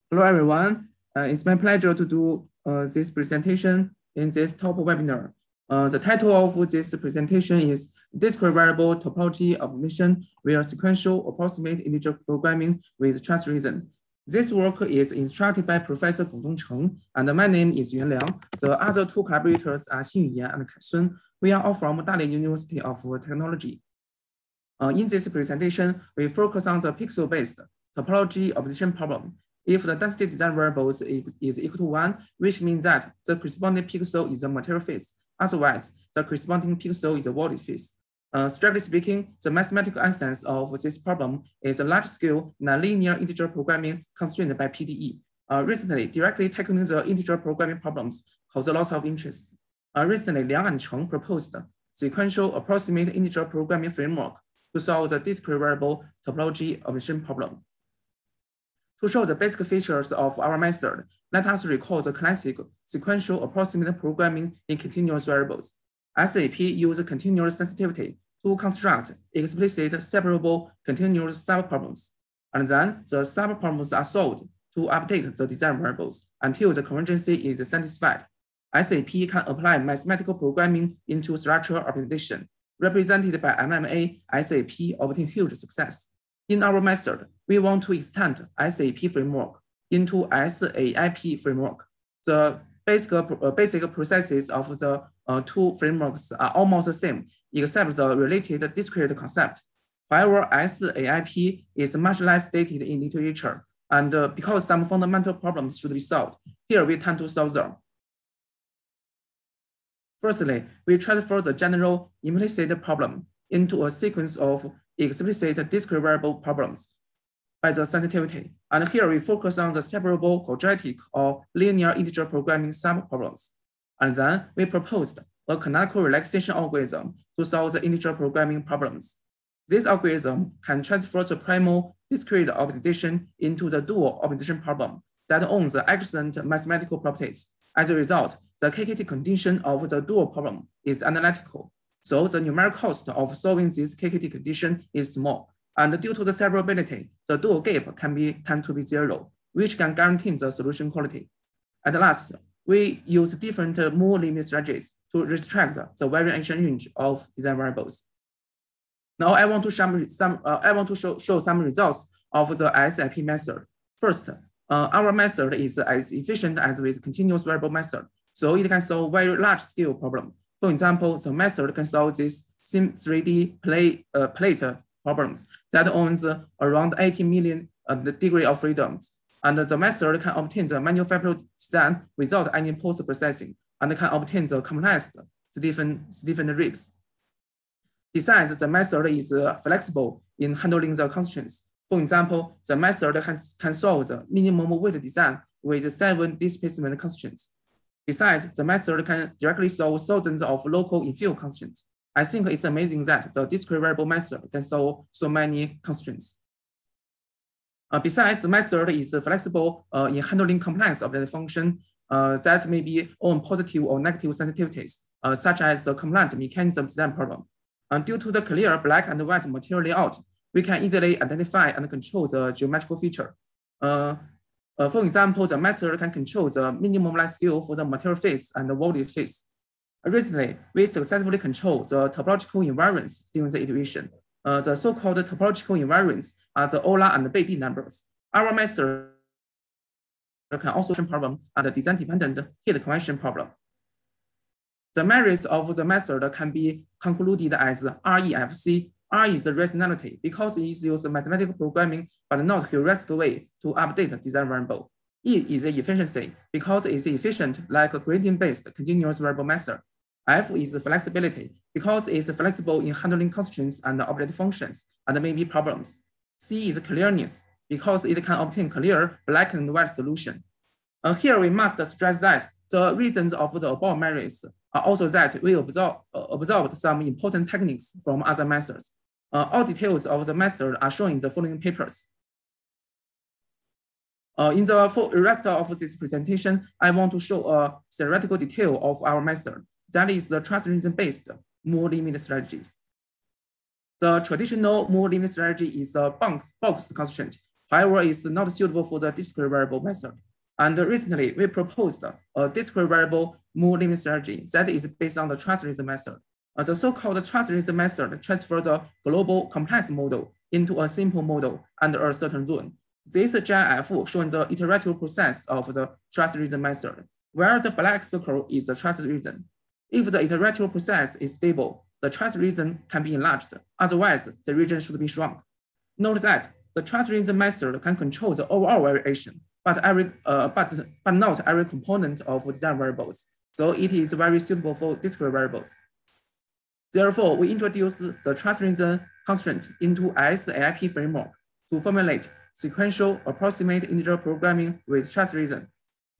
Hello everyone. Uh, it's my pleasure to do uh, this presentation in this top webinar. Uh, the title of this presentation is Discrete Variable Topology Optimization via Sequential Approximate Integer Programming with Trust Region. This work is instructed by Professor Gengdong Cheng, and my name is Yuan Liang. The other two collaborators are Xin Yan and Kai Sun. We are all from Dalian University of Technology. Uh, in this presentation, we focus on the pixel-based topology optimization problem. If the density design variables is, equal to one, which means that the corresponding pixel is a material phase. Otherwise, the corresponding pixel is a void phase. Uh, strictly speaking, the mathematical essence of this problem is a large-scale nonlinear integer programming constrained by PDE. Uh, recently, directly tackling the integer programming problems caused a lot of interest. Uh, recently, Liang and Cheng proposed sequential approximate integer programming framework to solve the discrete variable topology of optimization problem. To show the basic features of our method, let us recall the classic sequential approximate programming in continuous variables. SAP uses continuous sensitivity to construct explicit separable continuous subproblems. And then the subproblems are solved to update the design variables until the convergency is satisfied. SAP can apply mathematical programming into structural optimization. Represented by MMA, SAP obtained huge success. In our method, we want to extend SAP framework into SAIP framework. The basic, uh, basic processes of the uh, two frameworks are almost the same, except the related discrete concept. However, SAIP is much less stated in literature, and uh, because some fundamental problems should be solved, here we tend to solve them. Firstly, we transfer the general implicit problem into a sequence of explicit discrete variable problems by the sensitivity. And here we focus on the separable quadratic or linear integer programming subproblems. And then we proposed a canonical relaxation algorithm to solve the integer programming problems. This algorithm can transfer the primal discrete optimization into the dual optimization problem that owns the excellent mathematical properties. As a result, the KKT condition of the dual problem is analytical. So the numerical cost of solving this KKT condition is small. And due to the separability, the dual gap can be tend to be zero, which can guarantee the solution quality. At last, we use different move limit strategies to restrict the variation range of design variables. Now I want to show some, uh, I want to show, show some results of the ISIP method. First, uh, our method is as efficient as with continuous variable method, so it can solve very large scale problem. For example, the method can solve this sim 3D play, uh, plate problems that owns around 80 million uh, degree of freedoms. And the method can obtain the manufactured design without any post-processing and can obtain the complex Stephen, Stephen. Besides, the method is uh, flexible in handling the constraints. For example, the method can, can solve the minimum weight design with seven displacement constraints. Besides, the method can directly solve thousands of local infill constraints. I think it's amazing that the discrete variable method can solve so many constraints. Uh, besides, the method is flexible uh, in handling complex object function uh, that may be on positive or negative sensitivities, such as the compliant mechanism design problem. due to the clear black and white material layout, we can easily identify and control the geometrical feature. Uh, for example, the method can control the minimum length scale for the material face and the voltage face. Recently, we successfully control the topological invariance during the iteration. Uh, the so-called topological invariants are the Euler and Betti numbers. Our method can also solve problem and the design-dependent heat convection problem. The merits of the method can be concluded as REFC. R is the rationality because it uses mathematical programming, but not heuristic way to update the design variable. E is the efficiency because it's efficient like a gradient-based continuous variable method. F is the flexibility because it's flexible in handling constraints and object functions and maybe problems. C is clearness because it can obtain clear black and white solution. Uh, here we must stress that the reasons of the above merits are also that we absorb, uh, observed some important techniques from other methods. Uh, all details of the method are shown in the following papers. Uh, in the rest of this presentation, I want to show a theoretical detail of our method. That is the trust region-based move limit strategy. The traditional move limit strategy is a box, box constraint. However, it's not suitable for the discrete variable method. And recently, we proposed a discrete variable move limit strategy that is based on the region method. Uh, the so-called region method transfers the global complex model into a simple model under a certain zone. This GIF shows the iterative process of the region method, where the black circle is the trust region. If the iterative process is stable, the trust region can be enlarged. Otherwise, the region should be shrunk. Note that the trust region method can control the overall variation, but every uh, but but not every component of design variables. So it is very suitable for discrete variables. Therefore, we introduce the trust region constraint into SIP framework to formulate sequential approximate integer programming with trust region.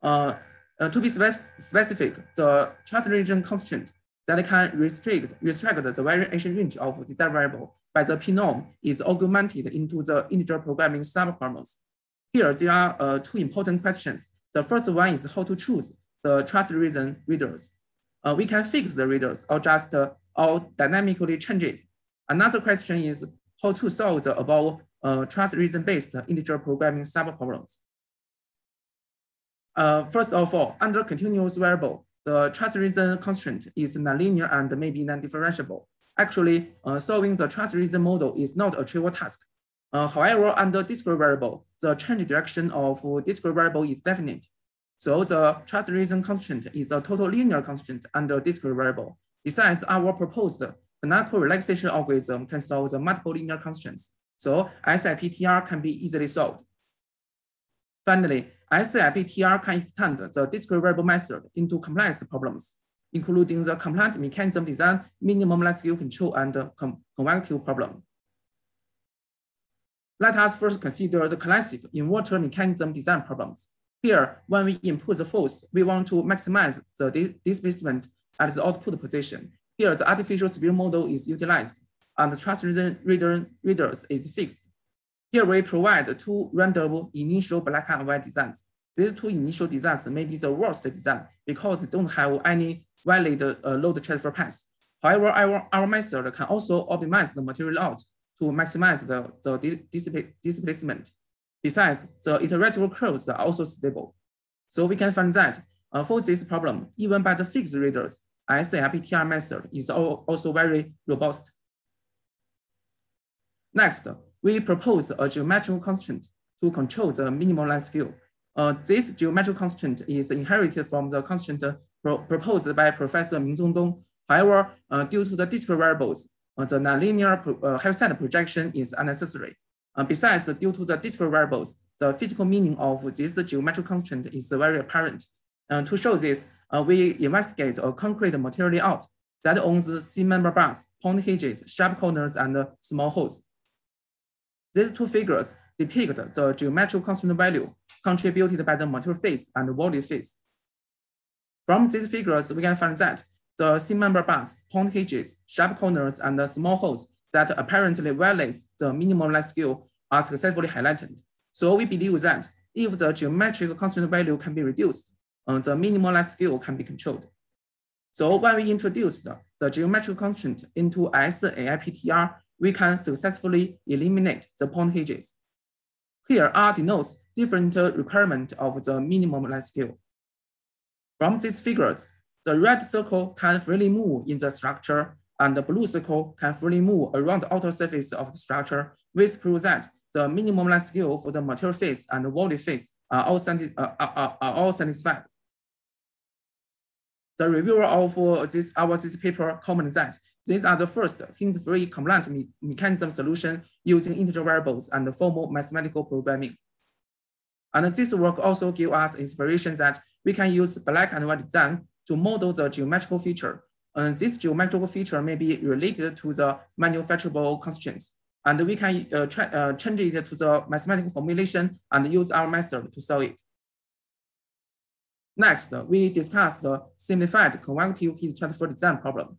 Uh, uh, to be spec specific, the trust region constraint that can restrict, restrict the variation range of design variable by the p-norm is augmented into the integer programming subproblems. Here, there are uh, two important questions. The first one is how to choose the trust region radius. Uh, we can fix the radius or just uh, or dynamically change it. Another question is how to solve the above uh, trust region-based integer programming subproblems. Uh, first of all, under continuous variable, the trust region constraint is nonlinear and maybe non-differentiable. Actually, uh, solving the trust region model is not a trivial task. Uh, however, under discrete variable, the change direction of discrete variable is definite. So the trust region constraint is a total linear constraint under discrete variable. Besides, our proposed canonical relaxation algorithm can solve the multiple linear constraints. So SIPTR can be easily solved. Finally, SIPTR can extend the discrete variable method into complex problems, including the compliant mechanism design, minimum light control, and convective problem. Let us first consider the classic inverter mechanism design problems. Here, when we input the force, we want to maximize the displacement at the output position. Here, the artificial sphere model is utilized, and the trust reader, radius is fixed. Here we provide two random initial black and white designs. These two initial designs may be the worst design because they don't have any valid uh, load transfer path. However, our, our method can also optimize the material out to maximize the, the displacement. Besides, the iterative curves are also stable. So we can find that uh, for this problem, even by the fixed radius, ISAPTR method is also very robust. Next, we propose a geometrical constraint to control the minimum line scale. Uh, this geometrical constraint is inherited from the constraint pro proposed by Professor Mingdong Zhou. However, uh, due to the discrete variables, uh, the nonlinear pro uh, Heaviside projection is unnecessary. Uh, besides, due to the discrete variables, the physical meaning of this geometric constraint is very apparent. Uh, to show this, uh, we investigate a concrete material layout that owns C-member bars, point hinges, sharp corners, and small holes. These two figures depict the geometric constant value contributed by the material phase and the volume phase. From these figures, we can find that the C-member bars, point hinges, sharp corners, and small holes that apparently violate the minimum line scale are successfully highlighted. So we believe that if the geometric constant value can be reduced, uh, the minimum line scale can be controlled. So when we introduced the geometric constant into SAIPTR, we can successfully eliminate the point hinges. Here R denotes different requirement of the minimum line scale. From these figures, the red circle can freely move in the structure and the blue circle can freely move around the outer surface of the structure, which proves that the minimum line scale for the material phase and the volume phase are all, uh, are, are all satisfied. The reviewer of this our this paper commented that these are the first hinge-free compliant me mechanism solution using integer variables and formal mathematical programming. And this work also gives us inspiration that we can use black and white design to model the geometrical feature. And this geometrical feature may be related to the manufacturable constraints. And we can uh, uh, change it to the mathematical formulation and use our method to solve it. Next, we discuss the simplified convective heat transfer design problem.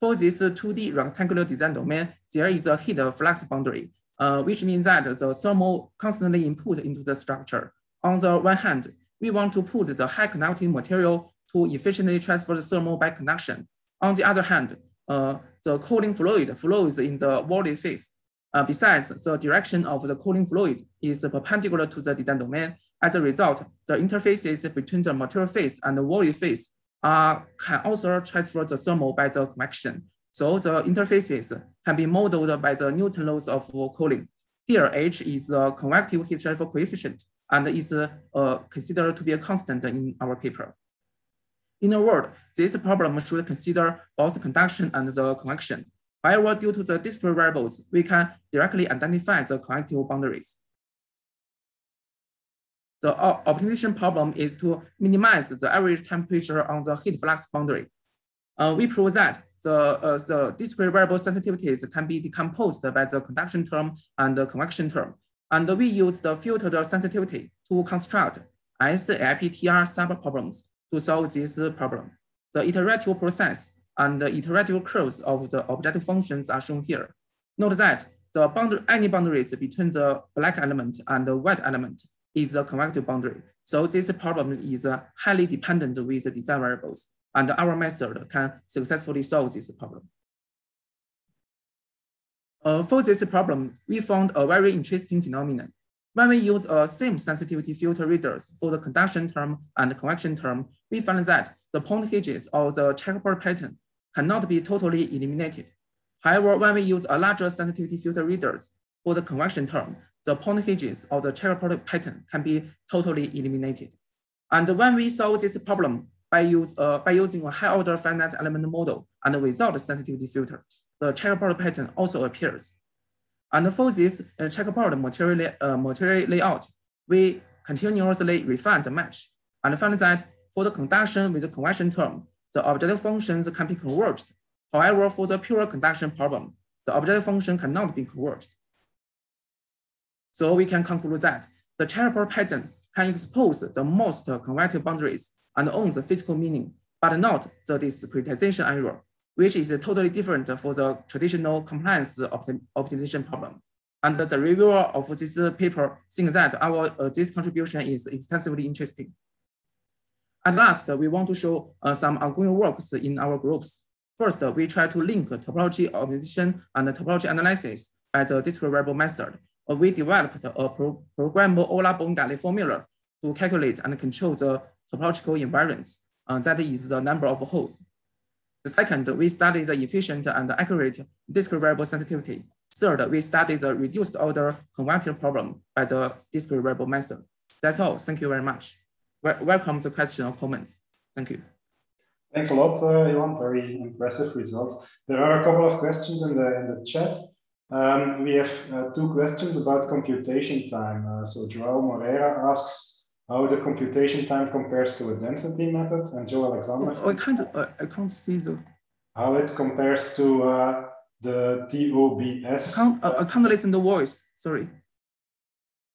For this 2D rectangular design domain, there is a heat flux boundary, uh, which means that the thermal constantly input into the structure. On the one hand, we want to put the high conducting material to efficiently transfer the thermal by conduction. On the other hand, uh, the cooling fluid flows in the volley phase. Uh, besides, the direction of the cooling fluid is perpendicular to the design domain, as a result, the interfaces between the material phase and the volume phase uh, can also transfer the thermal by the convection. So the interfaces can be modeled by the Newton laws of cooling. Here, H is the convective heat transfer coefficient and is uh, considered to be a constant in our paper. In a word, this problem should consider both conduction and the convection. However, due to the discrete variables, we can directly identify the convective boundaries. The optimization problem is to minimize the average temperature on the heat flux boundary. Uh, we prove that the, uh, the discrete variable sensitivities can be decomposed by the conduction term and the convection term. And we use the filtered sensitivity to construct SAIPTR subproblems to solve this problem. The iterative process and the iterative curves of the objective functions are shown here. Note that the boundary, any boundaries between the black element and the white element is the convective boundary. So this problem is uh, highly dependent with the design variables, and our method can successfully solve this problem. Uh, for this problem, we found a very interesting phenomenon. When we use a same sensitivity filter radius for the conduction term and the convection term, we find that the point hinges or the checkerboard pattern cannot be totally eliminated. However, when we use a larger sensitivity filter radius for the convection term, the point hinges of the checkerboard pattern can be totally eliminated. And when we solve this problem by, use, uh, by using a high order finite element model and without a sensitivity filter, the checkerboard pattern also appears. And for this uh, checkerboard material, uh, material layout, we continuously refine the mesh and find that for the conduction with the convection term, the objective functions can be converged. However, for the pure conduction problem, the objective function cannot be converged. So we can conclude that the checkerboard pattern can expose the most convective boundaries and own the physical meaning, but not the discretization error, which is totally different for the traditional compliance optim optimization problem. And the reviewer of this paper thinks that our uh, this contribution is extensively interesting. At last, we want to show uh, some ongoing works in our groups. First, we try to link topology optimization and topology analysis the discrete variable method we developed a pro programmable Euler-Bohm-Gaillet formula to calculate and control the topological invariance. Uh, that is the number of holes. The second, we study the efficient and accurate discrete variable sensitivity. Third, we study the reduced order convective problem by the discrete variable method. That's all. Thank you very much. welcome to question or comments. Thank you. Thanks a lot, uh. Very impressive results. There are a couple of questions in the in the chat. Um, we have uh, two questions about computation time. Uh, so Joao Moreira asks how the computation time compares to a density method, and Joe Alexander. Oh, I can't. I can't see the. How it compares to uh, the TOBS. I can't, I can't listen the voice. Sorry.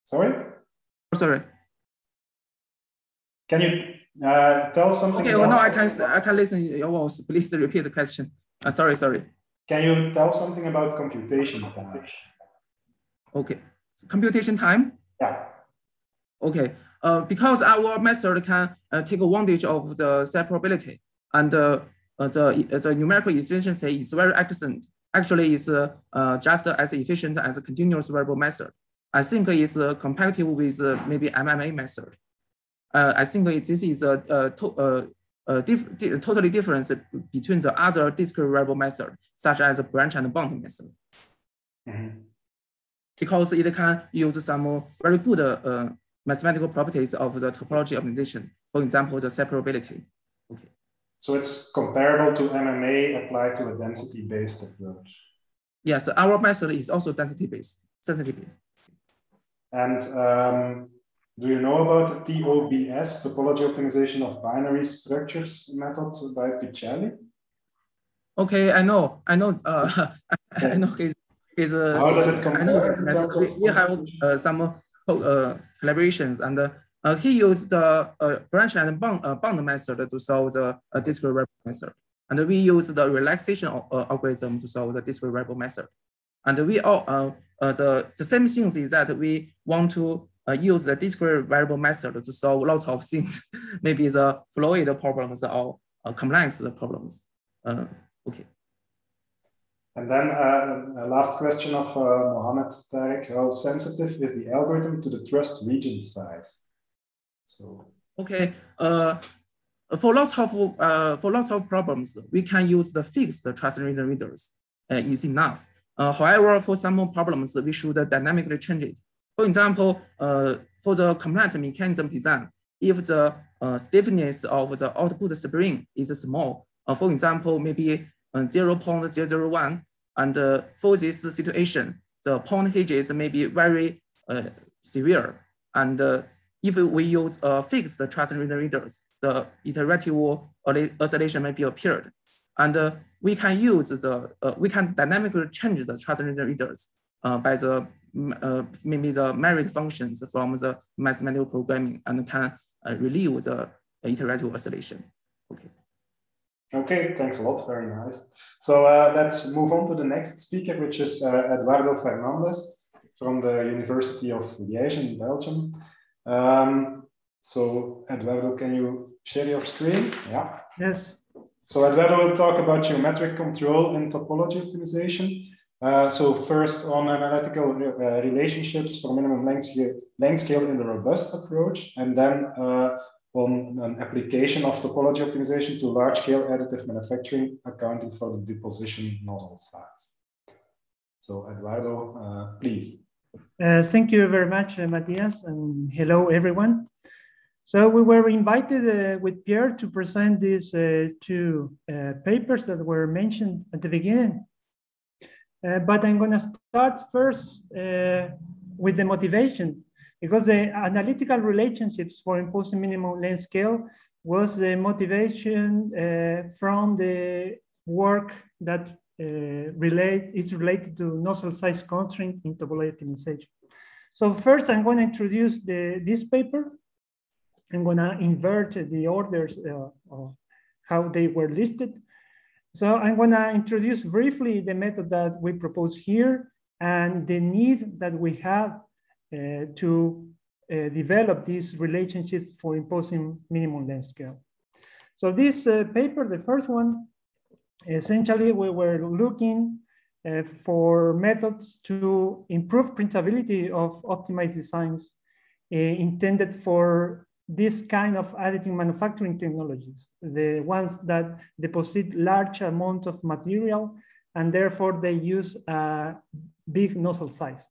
Sorry. Oh, sorry. Can you uh, tell something. Okay, well, no, I can I can listen your voice. Please repeat the question. Uh, sorry, sorry. Can you tell something about computation time? Okay, computation time. Yeah. Okay. Uh, because our method can uh, take advantage of the separability and uh, uh the the numerical efficiency is very excellent. Actually, it's uh, uh, just as efficient as a continuous variable method. I think it's uh, competitive with uh, maybe MMA method uh, I think this is a, a, to, a diff di totally difference between the other discrete variable method, such as branch and bound method. Mm -hmm. Because it can use some very good uh, mathematical properties of the topology optimization. For example, the separability. Okay. So it's comparable to MMA applied to a density-based approach. Yes, our method is also density-based, sensitivity-based. And um, do you know about the TOBS, topology optimization of binary structures method by Picelli? Okay, I know, I know, uh, I know his, his uh, How does it compare? We, we have uh, some uh, collaborations and uh, he used the uh, branch and bound, uh, bound method to solve the uh, discrete variable method. And we use the relaxation uh, algorithm to solve the discrete variable method. And we all, uh, uh, the, the same things is that we want to uh, use the discrete variable method to solve lots of things, maybe the fluid problems or uh, complex problems. Uh, okay. And then uh, a last question of uh, Mohamed Tarek, how sensitive is the algorithm to the trust region size? So. Okay, uh, for lots of uh, for lots of problems, we can use the fixed trust region radius. Uh, is enough. Uh, however, for some problems, we should dynamically change it. For example, uh, for the compliant mechanism design, if the uh, stiffness of the output spring is small, uh, for example, maybe uh, 0.001, and uh, for this situation, the point hinges may be very uh, severe. And uh, if we use a fixed trust radius, the iterative oscillation may be appeared. And uh, we can use the, uh, we can dynamically change the trust radius uh, by the uh, maybe the merit functions from the mathematical programming and can uh, relieve the iterative oscillation. Okay. Okay, thanks a lot. Very nice. So uh, let's move on to the next speaker, which is uh, Eduardo Fernandez from the University of Liège in Belgium. Um, so Eduardo, can you share your screen? Yeah. Yes. So Eduardo will talk about geometric control and topology optimization. Uh, so first on analytical uh, relationships for minimum length scale, length scale in the robust approach, and then uh, on an application of topology optimization to large scale additive manufacturing, accounting for the deposition nozzle size. So Eduardo, uh, please. Uh, thank you very much, Mattias, and hello everyone. So we were invited with Pierre to present these two papers that were mentioned at the beginning. Uh, but I'm going to start first uh, with the motivation because the analytical relationships for imposing minimum length scale was the motivation uh, from the work that uh, relate is related to nozzle size constraint in topology optimization. So first I'm going to introduce the, this paper. I'm going to invert the orders uh, of how they were listed. So I'm gonna introduce briefly the method that we propose here and the need that we have uh, to uh, develop these relationships for imposing minimum length scale. So this uh, paper, the first one, essentially we were looking uh, for methods to improve printability of optimized designs intended for this kind of additive manufacturing technologies, the ones that deposit large amount of material and therefore they use a big nozzle size.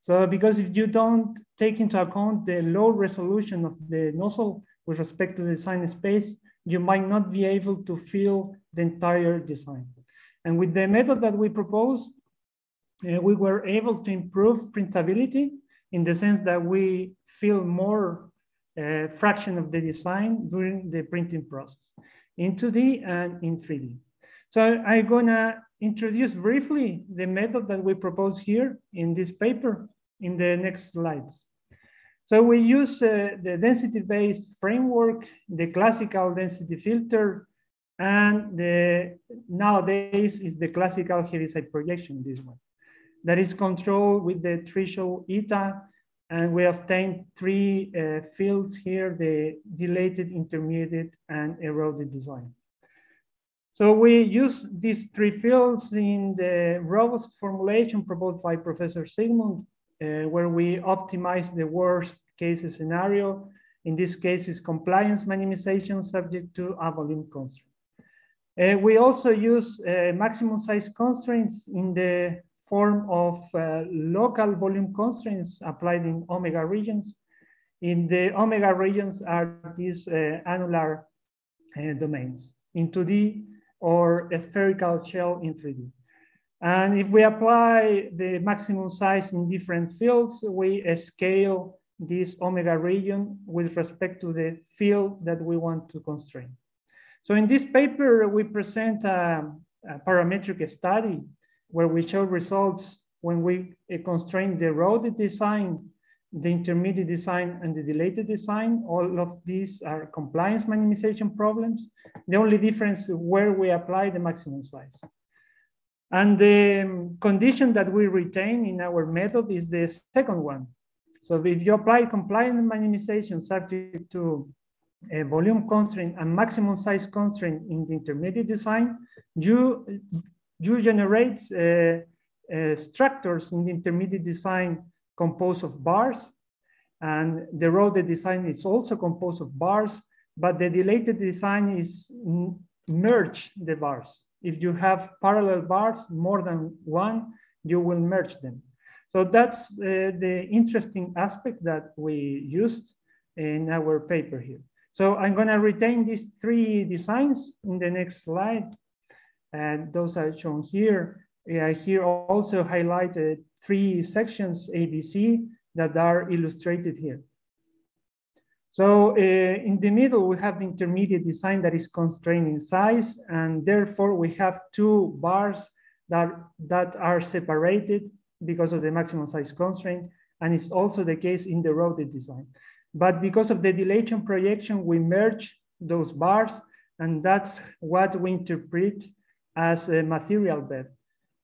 So because if you don't take into account the low resolution of the nozzle with respect to the design space, you might not be able to fill the entire design. And with the method that we propose, uh, we were able to improve printability in the sense that we fill more fraction of the design during the printing process in 2D and in 3D. So I'm gonna introduce briefly the method that we propose here in this paper in the next slides. So we use uh, the density-based framework, the classical density filter, and the, nowadays is the classical Heaviside projection, this one. That is controlled with the threshold eta, and we obtained three uh, fields here, the dilated, intermediate, and eroded design. So we use these three fields in the robust formulation proposed by Professor Sigmund, uh, where we optimize the worst case scenario. In this case is compliance minimization subject to a volume constraint. Uh, we also use uh, maximum size constraints in the form of uh, local volume constraints applied in omega regions. In the omega regions are these uh, annular uh, domains. In 2D, or a spherical shell in 3D. And if we apply the maximum size in different fields, we scale this omega region with respect to the field that we want to constrain. So in this paper, we present a, a parametric study where we show results when we uh, constrain the eroded design the intermediate design and the dilated design, all of these are compliance minimization problems. The only difference where we apply the maximum size. And the um, condition that we retain in our method is the second one. So if you apply compliance minimization subject to a volume constraint and maximum size constraint in the intermediate design, you, you generate uh, uh, structures in the intermediate design composed of bars. And the eroded design is also composed of bars, but the dilated design is merge the bars. If you have parallel bars, more than one, you will merge them. So that's uh, the interesting aspect that we used in our paper here. So I'm gonna retain these three designs in the next slide. And those are shown here. Yeah, here also highlighted three sections ABC that are illustrated here. So uh, in the middle, we have the intermediate design that is constrained in size, and therefore we have two bars that, that are separated because of the maximum size constraint, and it's also the case in the eroded design. But because of the dilation projection, we merge those bars, and that's what we interpret as a material bed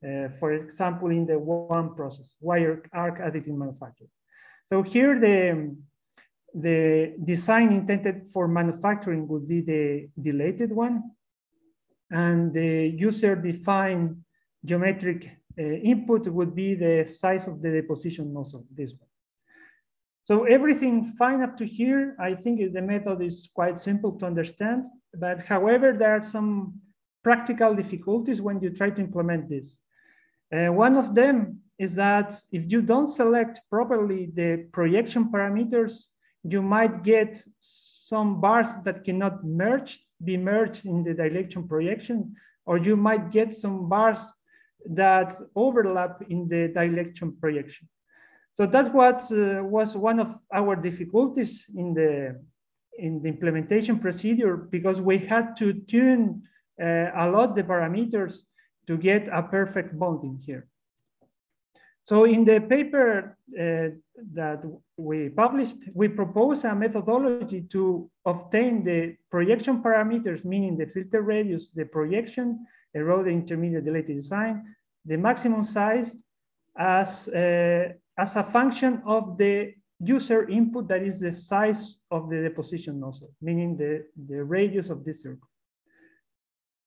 uh, for example, in the one process, wire arc additive manufacturing. So here the, the design intended for manufacturing would be the dilated one, and the user-defined geometric uh, input would be the size of the deposition nozzle, this one. So everything fine up to here, I think the method is quite simple to understand, but however, there are some practical difficulties when you try to implement this. Uh, one of them is that if you don't select properly the projection parameters, you might get some bars that cannot merge, be merged in the dilation projection, or you might get some bars that overlap in the dilation projection. So that's what uh, was one of our difficulties in the, in the implementation procedure because we had to tune a lot the parameters to get a perfect bonding here. So in the paper uh, that we published, we propose a methodology to obtain the projection parameters, meaning the filter radius, the projection, erode intermediate dilated design, the maximum size as, uh, as a function of the user input that is the size of the deposition nozzle, meaning the, the radius of this circle.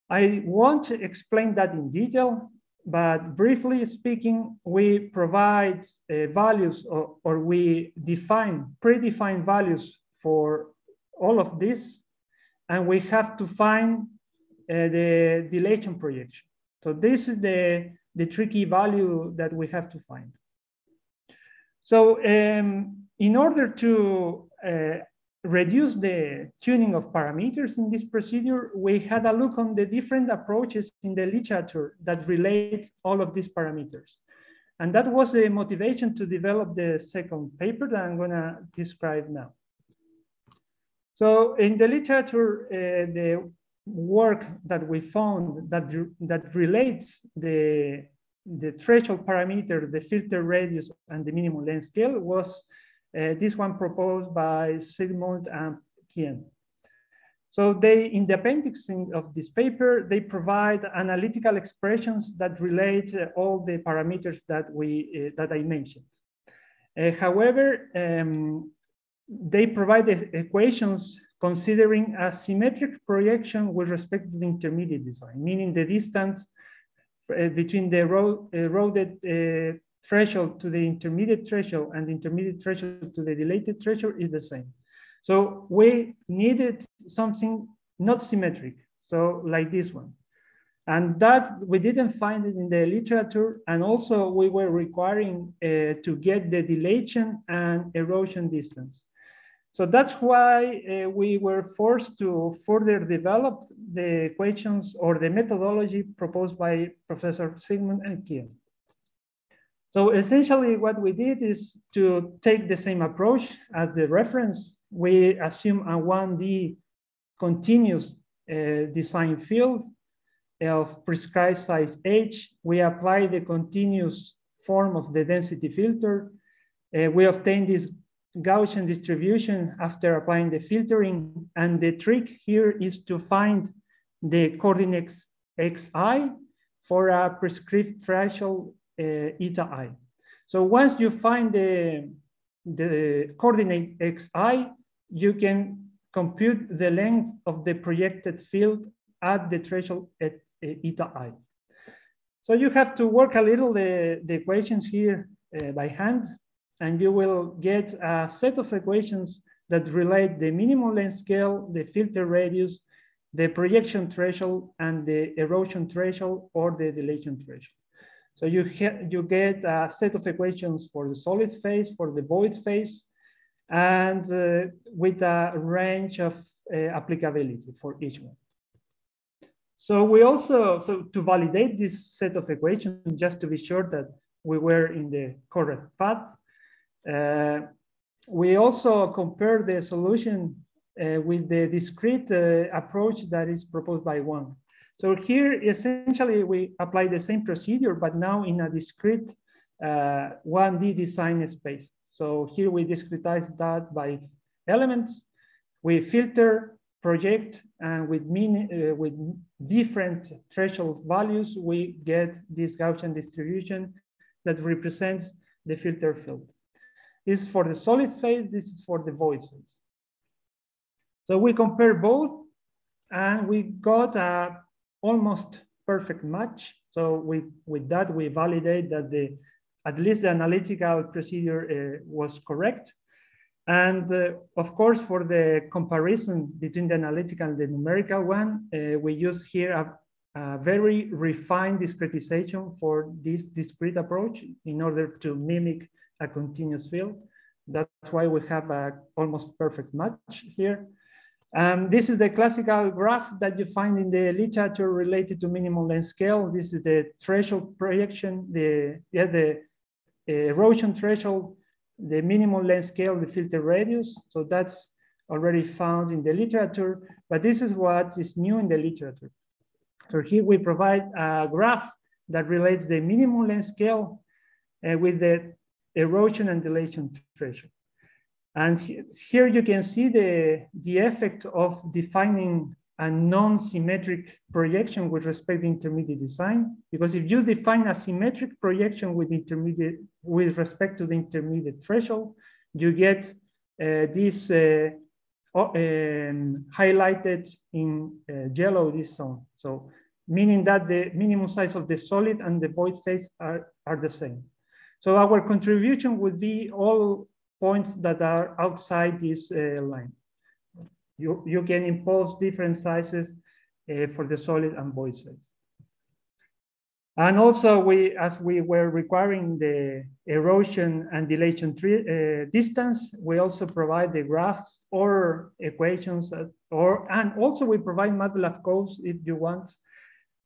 I won't explain that in detail, but briefly speaking, we provide uh, values or, or we define predefined values for all of this, and we have to find uh, the dilation projection. So this is the, the tricky value that we have to find. So um, in order to uh, reduce the tuning of parameters in this procedure, we had a look on the different approaches in the literature that relate all of these parameters. And that was the motivation to develop the second paper that I'm gonna describe now. So in the literature, uh, the work that we found that, that relates the, the threshold parameter, the filter radius, and the minimum length scale was uh, this one proposed by Sigmund and Qian. So they, in the appendix of this paper, they provide analytical expressions that relate uh, all the parameters that we uh, that I mentioned. Uh, however, um, they provide equations considering a symmetric projection with respect to the intermediate design, meaning the distance between the eroded uh, threshold to the intermediate threshold and the intermediate threshold to the dilated threshold is the same. So we needed something not symmetric, so like this one. And that we didn't find it in the literature. And also we were requiring uh, to get the dilation and erosion distance. So that's why uh, we were forced to further develop the equations or the methodology proposed by Professor Sigmund and Qian. So essentially what we did is to take the same approach as the reference. We assume a 1D continuous uh, design field of prescribed size H. We apply the continuous form of the density filter. Uh, we obtain this Gaussian distribution after applying the filtering. And the trick here is to find the coordinates xi for a prescribed threshold eta i. So once you find the, the coordinate xi, you can compute the length of the projected field at the threshold at uh, eta i. So you have to work a little the, the equations here uh, by hand and you will get a set of equations that relate the minimum length scale, the filter radius, the projection threshold, and the erosion threshold or the dilation threshold. So you, you get a set of equations for the solid phase, for the void phase, and uh, with a range of uh, applicability for each one. So we also, so to validate this set of equations, just to be sure that we were in the correct path, uh, we also compare the solution uh, with the discrete uh, approach that is proposed by Wang. So here, essentially, we apply the same procedure, but now in a discrete 1D design space. So here we discretize that by elements. We filter, project, and with, mean, uh, with different threshold values, we get this Gaussian distribution that represents the filter field. This is for the solid phase, this is for the void phase. So we compare both and we got a almost perfect match. So we, with that, we validate that the at least the analytical procedure uh, was correct. And uh, of course, for the comparison between the analytical and the numerical one, uh, we use here a, a, very refined discretization for this discrete approach in order to mimic a continuous field. That's why we have a almost perfect match here. Um, this is the classical graph that you find in the literature related to minimum length scale. This is the threshold projection, the, yeah, the uh, erosion threshold, the minimum length scale, the filter radius. So that's already found in the literature, but this is what is new in the literature. So here we provide a graph that relates the minimum length scale uh, with the erosion and dilation threshold. And here you can see the, the effect of defining a non-symmetric projection with respect to intermediate design. Because if you define a symmetric projection with intermediate with respect to the intermediate threshold, you get uh, this uh, um, highlighted in uh, yellow this zone. So meaning that the minimum size of the solid and the void phase are, are the same. So our contribution would be all points that are outside this uh, line. You, you can impose different sizes uh, for the solid and void phase. And also, we, as we were requiring the erosion and dilation uh, distance, we also provide the graphs or equations, or and also we provide MATLAB codes if you want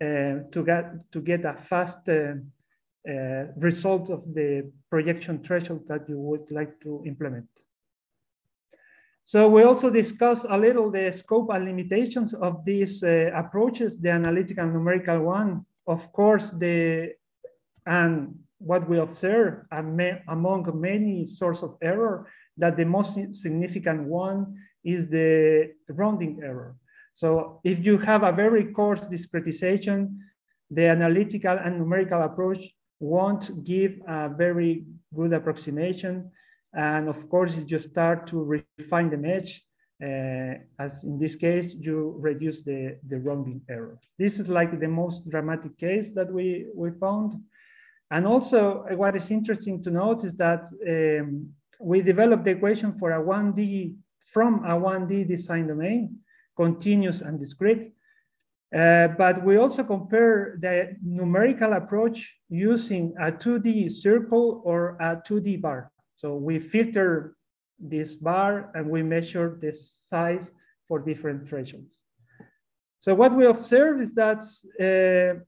uh, to get to get a fast uh, result of the projection threshold that you would like to implement. So we also discuss a little the scope and limitations of these uh, approaches, the analytical and numerical one of course, the and what we observe among many sources of error, that the most significant one is the rounding error. So if you have a very coarse discretization, the analytical and numerical approach won't give a very good approximation. And of course, if you start to refine the mesh, uh, as in this case, you reduce the, the rounding error. This is like the most dramatic case that we, we found. And also uh, what is interesting to note is that um, we developed the equation for a 1D from a 1D design domain, continuous and discrete. Uh, but we also compare the numerical approach using a 2D circle or a 2D bar. So we filter this bar and we measure the size for different thresholds. So what we observe is that uh,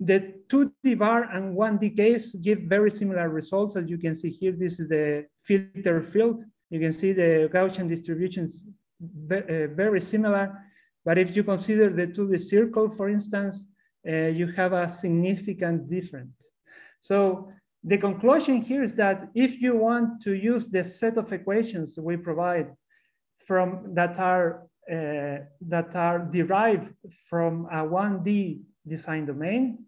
the 2D bar and 1D case give very similar results. As you can see here, this is the filter field. You can see the Gaussian distributions uh, very similar. But if you consider the 2D circle, for instance, uh, you have a significant difference. So the conclusion here is that if you want to use the set of equations we provide from that are uh, that are derived from a 1D design domain,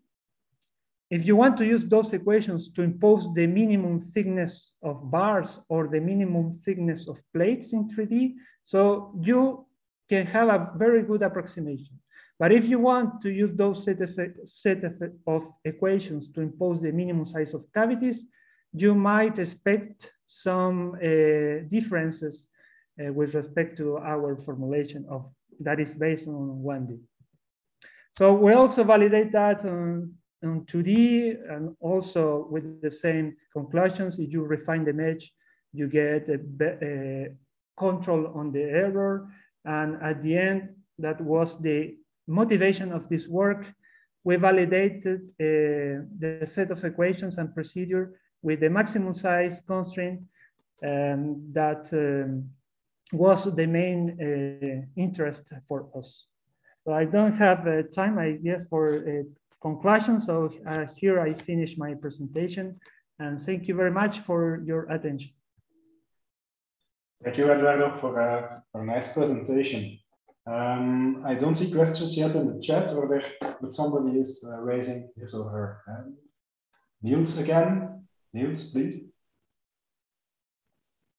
if you want to use those equations to impose the minimum thickness of bars or the minimum thickness of plates in 3D, so you can have a very good approximation. But if you want to use those set of, set of equations to impose the minimum size of cavities, you might expect some uh, differences uh, with respect to our formulation of that is based on 1D. So we also validate that on, on 2D and also with the same conclusions. If you refine the mesh, you get a, a control on the error. And at the end, that was the motivation of this work, we validated uh, the set of equations and procedure with the maximum size constraint um, that um, was the main uh, interest for us. So I don't have uh, time, I guess, for uh, conclusion. So uh, here I finish my presentation and thank you very much for your attention. Thank you, Eduardo, for a, for a nice presentation. Um, I don't see questions yet in the chat, or there, but somebody is uh, raising his or her hand. Niels again. Niels, please.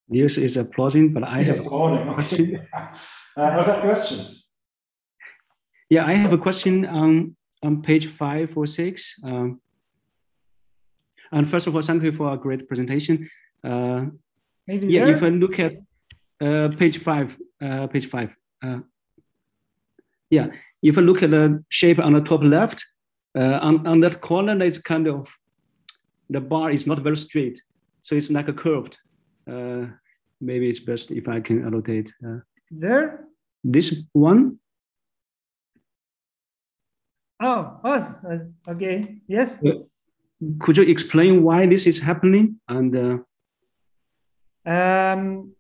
Niels is applauding, but I He's have applauding. Okay. uh, other questions? Yeah, I have a question on on page five or six. Um, and first of all, thank you for a great presentation. Uh, Maybe yeah, there? if I look at uh, page five, uh, page five, uh, yeah, if you look at the shape on the top left, uh, on, on that corner, it's kind of, the bar is not very straight. So it's like a curved. Uh, maybe it's best if I can annotate. Uh, there? this one, Oh, us. Okay. Yes. could you explain why this is happening? And uh, Um,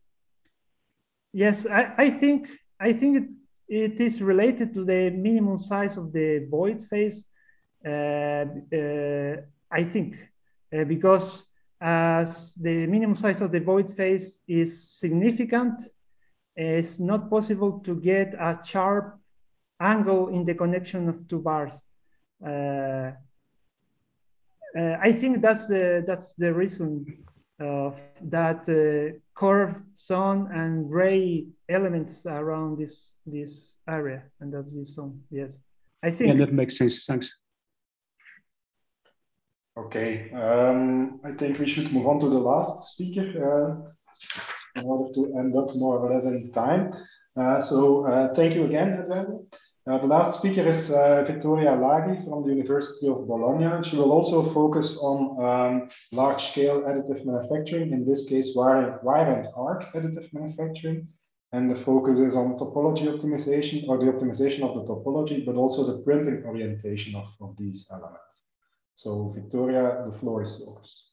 yes, I, I think I think it, it is related to the minimum size of the void phase. Uh, uh, I think uh, because as the minimum size of the void phase is significant, it's not possible to get a sharp angle in the connection of two bars. Uh, uh, I think that's uh, that's the reason that uh, curved sun and gray elements around this this area and of this zone. Yes. I think. Yeah, that makes sense. Thanks. Okay, um, I think we should move on to the last speaker uh, in order to end up more or less in time. Uh, so uh, thank you again, Edwin. The last speaker is uh, Vittoria Laghi from the University of Bologna. She will also focus on um, large-scale additive manufacturing, in this case, wire, wire and arc additive manufacturing. And the focus is on topology optimization or the optimization of the topology, but also the printing orientation of, of these elements. So Victoria, the floor is yours.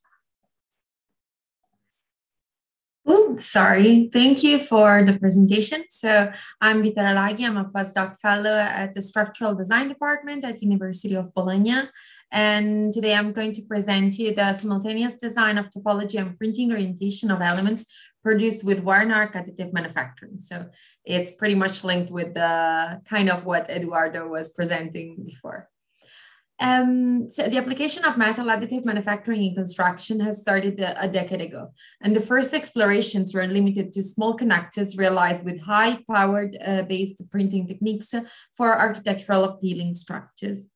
Oh, sorry. Thank you for the presentation. So I'm Vittoria Laghi. I'm a postdoc fellow at the Structural Design Department at University of Bologna. And today I'm going to present you the simultaneous design of topology and printing orientation of elements produced with arc additive manufacturing. So it's pretty much linked with the kind of what Eduardo was presenting before. Um, so the application of metal additive manufacturing in construction has started a, a, decade ago, and the first explorations were limited to small connectors realized with high-powered uh, based printing techniques for architectural appealing structures.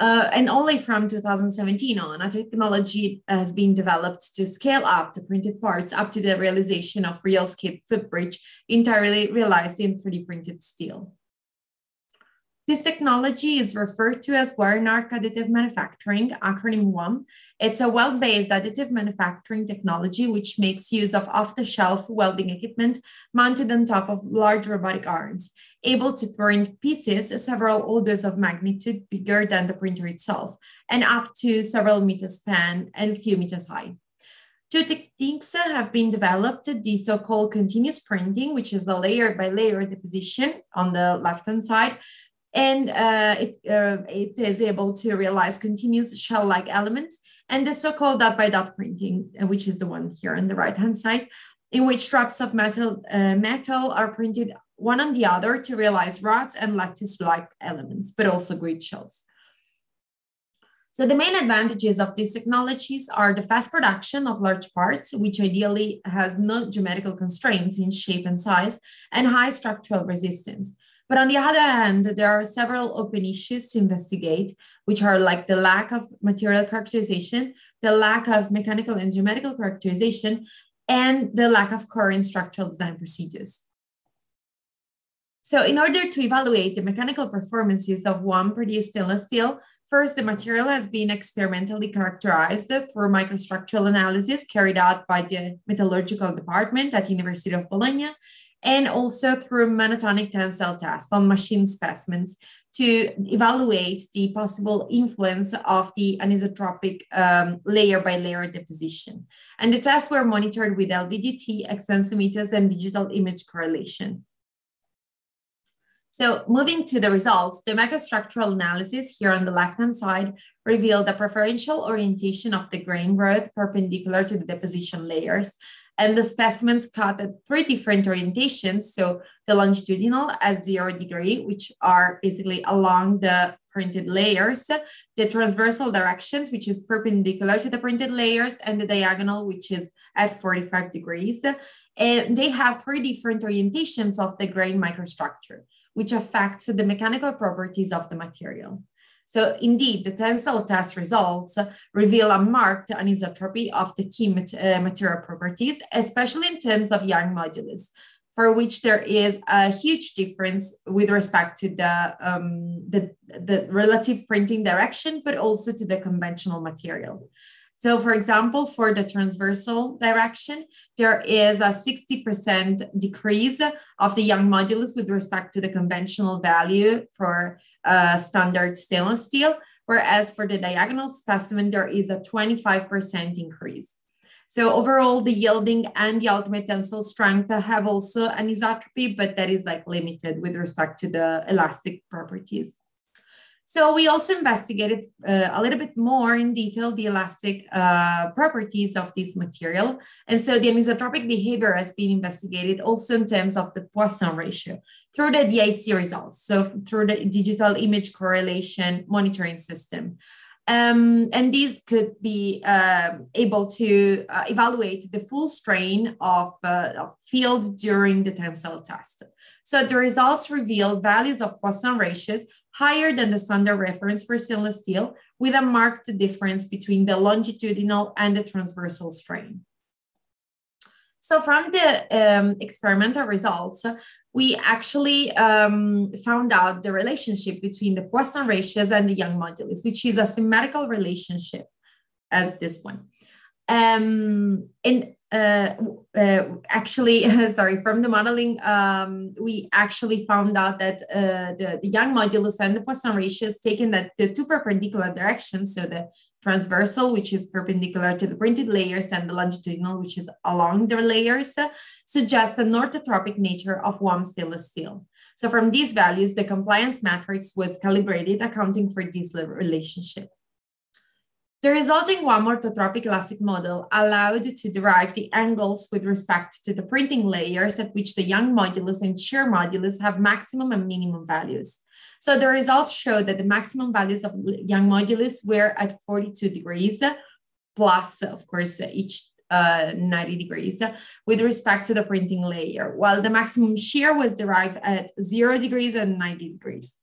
Uh, and only from 2017 on, a technology has been developed to scale up the printed parts up to the realization of real-scale footbridge entirely realized in 3D printed steel. This technology is referred to as arc additive manufacturing, acronym WAM. It's a weld-based additive manufacturing technology which makes use of off-the-shelf welding equipment mounted on top of large robotic arms, able to print pieces several orders of magnitude bigger than the printer itself, and up to several meters span and a few meters high. Two techniques have been developed, the so-called continuous printing, which is the layer by layer deposition on the left-hand side, and uh, it, uh, it is able to realize continuous shell-like elements and the so-called dot by dot printing, uh, which is the one here on the right-hand side, in which drops of metal, uh, metal are printed one on the other to realize rods and lattice-like elements, but also grid shells. So the main advantages of these technologies are the fast production of large parts, which ideally has no geometrical constraints in shape and size, and high structural resistance. But on the other hand, there are several open issues to investigate, which are like the lack of material characterization, the lack of mechanical and geometrical characterization, and the lack of current structural design procedures. So in order to evaluate the mechanical performances of WAM produced stainless steel, first the material has been experimentally characterized through microstructural analysis carried out by the metallurgical department at University of Bologna and also through monotonic tensile tests on machine specimens to evaluate the possible influence of the anisotropic um, layer by layer deposition. And the tests were monitored with LVDT, extensometers, and digital image correlation. So moving to the results, the microstructural analysis here on the left-hand side revealed a preferential orientation of the grain growth perpendicular to the deposition layers and the specimens cut at three different orientations. So the longitudinal at zero degree, which are basically along the printed layers, the transversal directions, which is perpendicular to the printed layers, and the diagonal, which is at 45 degrees. And they have three different orientations of the grain microstructure, which affects the mechanical properties of the material. So indeed, the tensile test results reveal a marked anisotropy of the key uh, material properties, especially in terms of Young modulus, for which there is a huge difference with respect to the, um, the, the relative printing direction, but also to the conventional material. So for example, for the transversal direction, there is a 60% decrease of the Young modulus with respect to the conventional value for uh, standard stainless steel, whereas for the diagonal specimen, there is a 25% increase. So overall, the yielding and the ultimate tensile strength have also anisotropy, but that is like limited with respect to the elastic properties. So we also investigated uh, a little bit more in detail the elastic uh, properties of this material. And so the anisotropic behavior has been investigated also in terms of the Poisson ratio through the DIC results. So through the digital image correlation monitoring system. Um, and these could be uh, able to uh, evaluate the full strain of, uh, of, field during the tensile test. So the results reveal values of Poisson ratios higher than the standard reference for stainless steel, with a marked difference between the longitudinal and the transversal strain. So from the um, experimental results, we actually um, found out the relationship between the Poisson ratios and the Young modulus, which is a symmetrical relationship as this one. Um, and uh, uh, actually, sorry, from the modeling, um, we actually found out that uh, the, the Young modulus and the Poisson ratios taken that the two perpendicular directions, so the transversal, which is perpendicular to the printed layers, and the longitudinal, which is along the layers, suggest an orthotropic nature of WAM stainless steel. So from these values, the compliance matrix was calibrated, accounting for this relationship. The resulting WAM orthotropic elastic model allowed to derive the angles with respect to the printing layers at which the Young modulus and shear modulus have maximum and minimum values. So the results show that the maximum values of Young modulus were at 42 degrees, plus, of course, each uh, 90 degrees with respect to the printing layer, while the maximum shear was derived at zero degrees and 90 degrees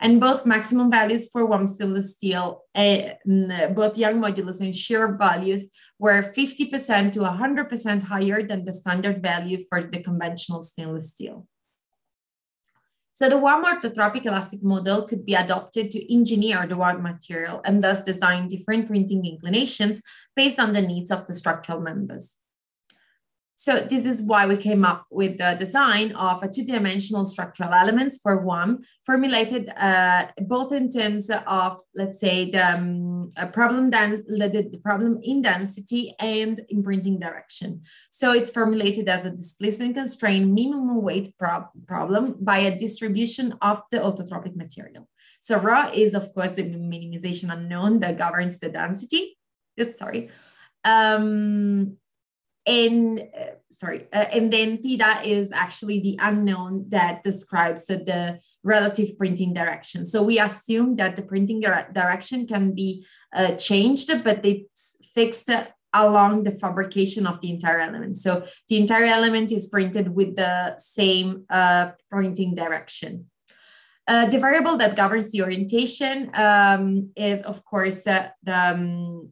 and both maximum values for WAM stainless steel, both young modulus and shear values were 50% to 100% higher than the standard value for the conventional stainless steel. So the WAM orthotropic elastic model could be adopted to engineer the WAM material and thus design different printing inclinations based on the needs of the structural members. So this is why we came up with the design of a two-dimensional structural elements for WAM, formulated uh, both in terms of, let's say, the um, problem dens the, the, problem in density and in printing direction. So it's formulated as a displacement constraint minimum weight prob problem by a distribution of the orthotropic material. So rho is, of course, the minimization unknown that governs the density. Oops, sorry. Um, and uh, sorry uh, and then theta is actually the unknown that describes uh, the relative printing direction. So we assume that the printing direction can be uh, changed but it's fixed along the fabrication of the entire element. So the entire element is printed with the same uh, printing direction. Uh, the variable that governs the orientation um, is, of course, the um,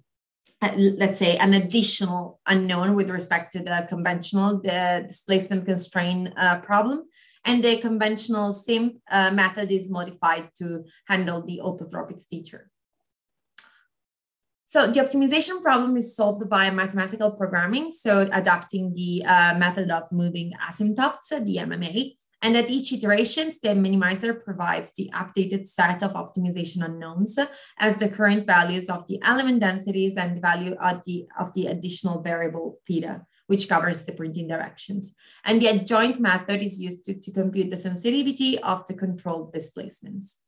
let's say an additional unknown with respect to the conventional the displacement constraint uh, problem and the conventional SIMP uh, method is modified to handle the orthotropic feature. So the optimization problem is solved by mathematical programming so adapting the uh, method of moving asymptotes the mma and at each iteration, the minimizer provides the updated set of optimization unknowns as the current values of the element densities and the value of the, of the additional variable theta, which covers the printing directions. And the adjoint method is used to, to compute the sensitivity of the controlled displacements.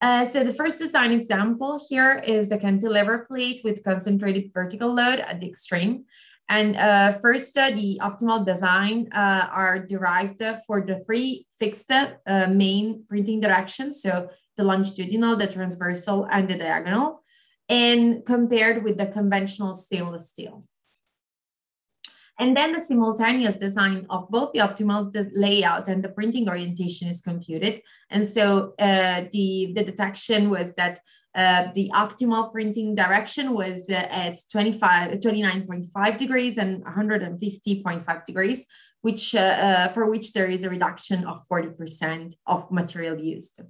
Uh, so the first design example here is the cantilever plate with concentrated vertical load at the extreme. And uh, first, uh, the optimal design uh, are derived for the three fixed uh, main printing directions. So the longitudinal, the transversal, and the diagonal, and compared with the conventional stainless steel. And then the simultaneous design of both the optimal layout and the printing orientation is computed. And so uh, the, the detection was that uh, the optimal printing direction was uh, at 25, 29.5 degrees and 150.5 degrees, which uh, uh, for which there is a reduction of 40% of material used.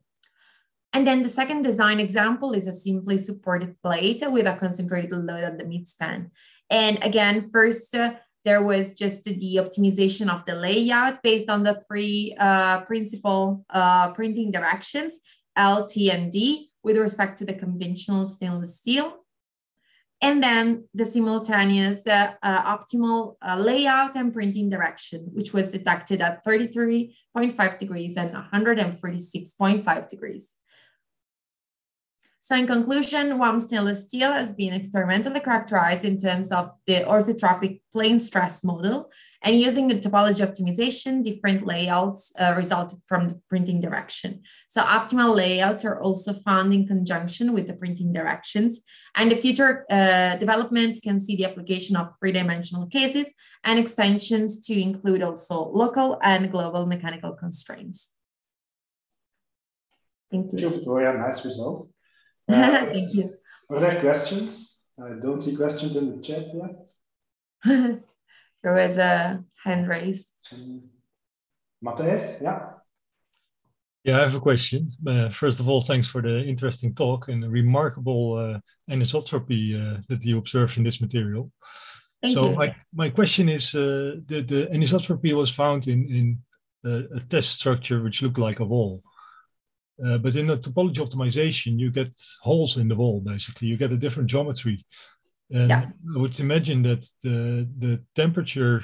And then the second design example is a simply supported plate with a concentrated load at the midspan. And again, first, uh, there was just the optimization of the layout based on the three principal printing directions, L, T, and D, with respect to the conventional stainless steel. And then the simultaneous uh, uh, optimal uh, layout and printing direction, which was detected at 33.5 degrees and 146.5 degrees. So in conclusion, WAM stainless steel has been experimentally characterized in terms of the orthotropic plane stress model and using the topology optimization, different layouts uh, resulted from the printing direction. So optimal layouts are also found in conjunction with the printing directions and the future uh, developments can see the application of three-dimensional cases and extensions to include also local and global mechanical constraints. Thank you. Thank you, Victoria. Nice result. Uh, Thank you. Are there questions? I don't see questions in the chat yet. there was a hand raised. Mattias, yeah. Yeah, I have a question. Uh, first of all, thanks for the interesting talk and the remarkable uh, anisotropy uh, that you observe in this material. Thank so you. my, my question is, uh, the, the anisotropy was found in, in uh, a test structure which looked like a wall. Uh, but in the topology optimization, you get holes in the wall, basically. You get a different geometry. And Yeah. I would imagine that the, the temperature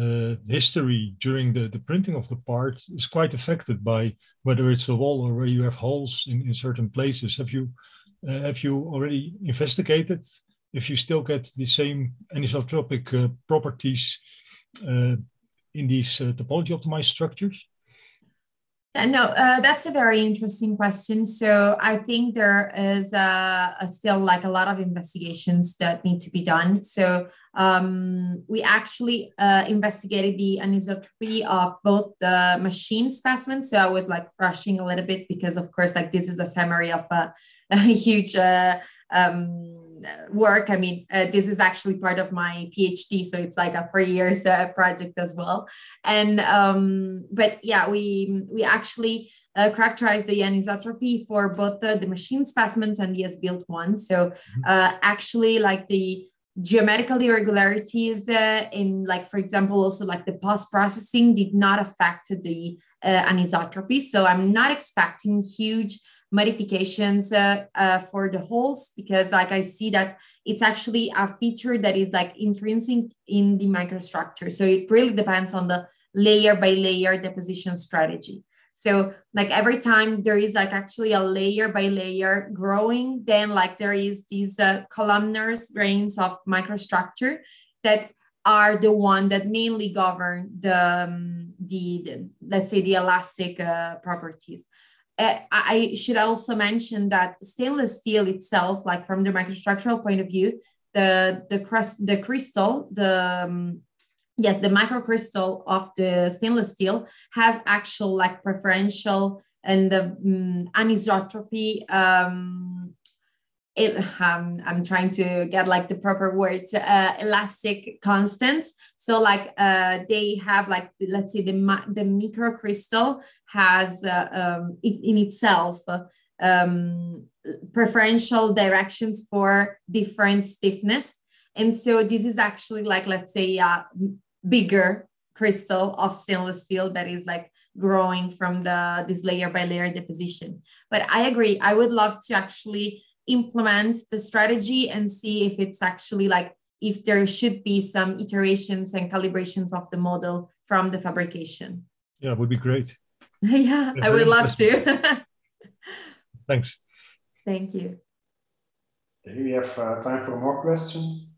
uh, history during the, the printing of the part is quite affected by whether it's a wall or where you have holes in, in certain places. Have you uh, have you already investigated if you still get the same anisotropic uh, properties uh, in these uh, topology optimized structures? Uh, no, uh, that's a very interesting question. So I think there is uh, a still like a lot of investigations that need to be done. So um, we actually uh, investigated the anisotropy of both the machine specimens. So I was like rushing a little bit because, of course, like this is a summary of a, a huge uh, um, work. I mean, uh, this is actually part of my PhD, so it's like a three years uh, project as well. And um, but yeah, we we actually uh, characterized the anisotropy for both the, the machine specimens and the as-built ones. So uh, actually, like the geometrical irregularities uh, in like for example also like the post-processing did not affect the uh, anisotropy so i'm not expecting huge modifications uh, uh, for the holes because like I see that it's actually a feature that is like intrinsic in the microstructure. So it really depends on the layer by layer deposition strategy. So like every time there is like actually a layer by layer growing, then like there is these uh, columnar grains of microstructure that are the one that mainly govern the, um, the, the let's say the elastic uh, properties uh, I should also mention that stainless steel itself, like from the microstructural point of view, the the crust, the crystal, the um, yes, the microcrystal of the stainless steel has actual like preferential and the um, anisotropy. Um, it, um, I'm trying to get like the proper words, uh, elastic constants. So like uh, they have like let's say the the microcrystal has uh, um, it, in itself um, preferential directions for different stiffness. And so this is actually like, let's say, a bigger crystal of stainless steel that is like growing from the this layer by layer deposition. But I agree, I would love to actually implement the strategy and see if it's actually like if there should be some iterations and calibrations of the model from the fabrication. Yeah, it would be great. yeah, I would love to. Thanks. Thank you. Okay, we have uh, time for more questions.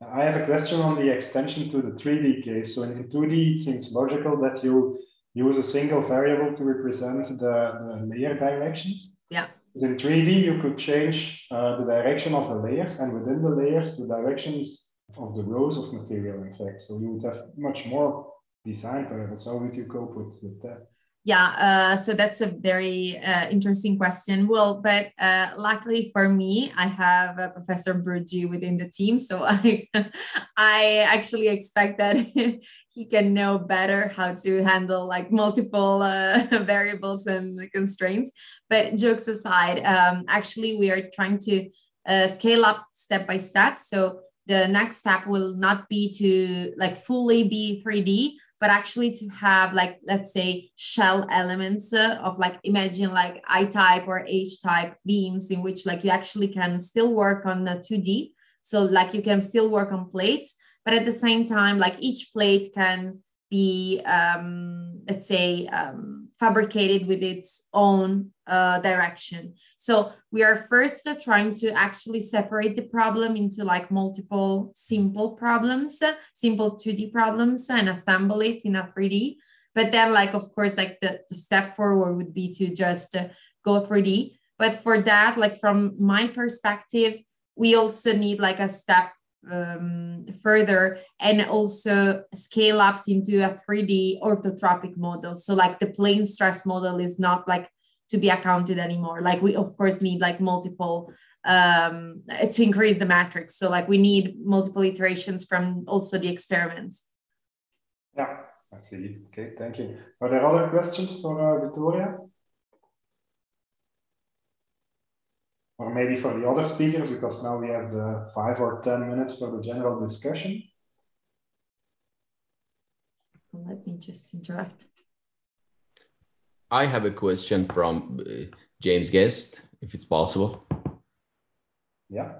I have a question on the extension to the 3D case. So in, in 2D, it seems logical that you use a single variable to represent the, the layer directions. In 3D, you could change uh, the direction of the layers and within the layers, the directions of the rows of material, in fact. So you would have much more design variables. How would you cope with, with that? Yeah, uh, so that's a very uh, interesting question. Well, but uh, luckily for me, I have uh, Professor Bruggi within the team, so I, I actually expect that he can know better how to handle like multiple uh, variables and constraints. But jokes aside, um, actually we are trying to uh, scale up step by step. So the next step will not be to like fully be 3D but actually to have like let's say shell elements uh, of like imagine like i type or h type beams in which like you actually can still work on the 2d so like you can still work on plates but at the same time like each plate can be um, let's say um, fabricated with its own uh, direction. So we are first uh, trying to actually separate the problem into like multiple simple problems simple 2d problems and assemble it in a 3d but then like of course like the, the step forward would be to just uh, go 3d but for that like from my perspective we also need like a step um, further and also scale up into a 3D orthotropic model. So like the plane stress model is not like to be accounted anymore. Like we of course need like multiple um, to increase the matrix. So like we need multiple iterations from also the experiments. Yeah, I see. Okay, thank you. Are there other questions for uh, Victoria? Or maybe for the other speakers, because now we have the five or 10 minutes for the general discussion. Let me just interrupt. I have a question from uh, James Guest, if it's possible. Yeah.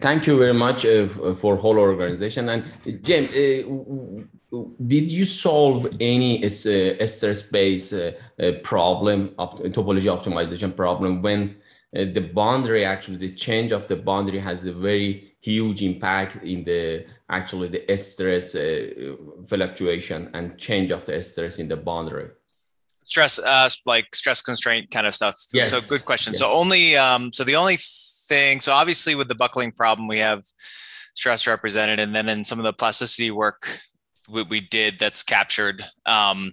Thank you very much uh, for whole organization. And James, uh, did you solve any uh, space uh, uh, problem, op topology optimization problem when uh, the boundary actually the change of the boundary has a very huge impact in the actually the stress fluctuation and change of the stress in the boundary? stress uh like stress constraint kind of stuff yes. so good question yes. so only um so the only thing so obviously with the buckling problem we have stress represented and then in some of the plasticity work we, we did that's captured um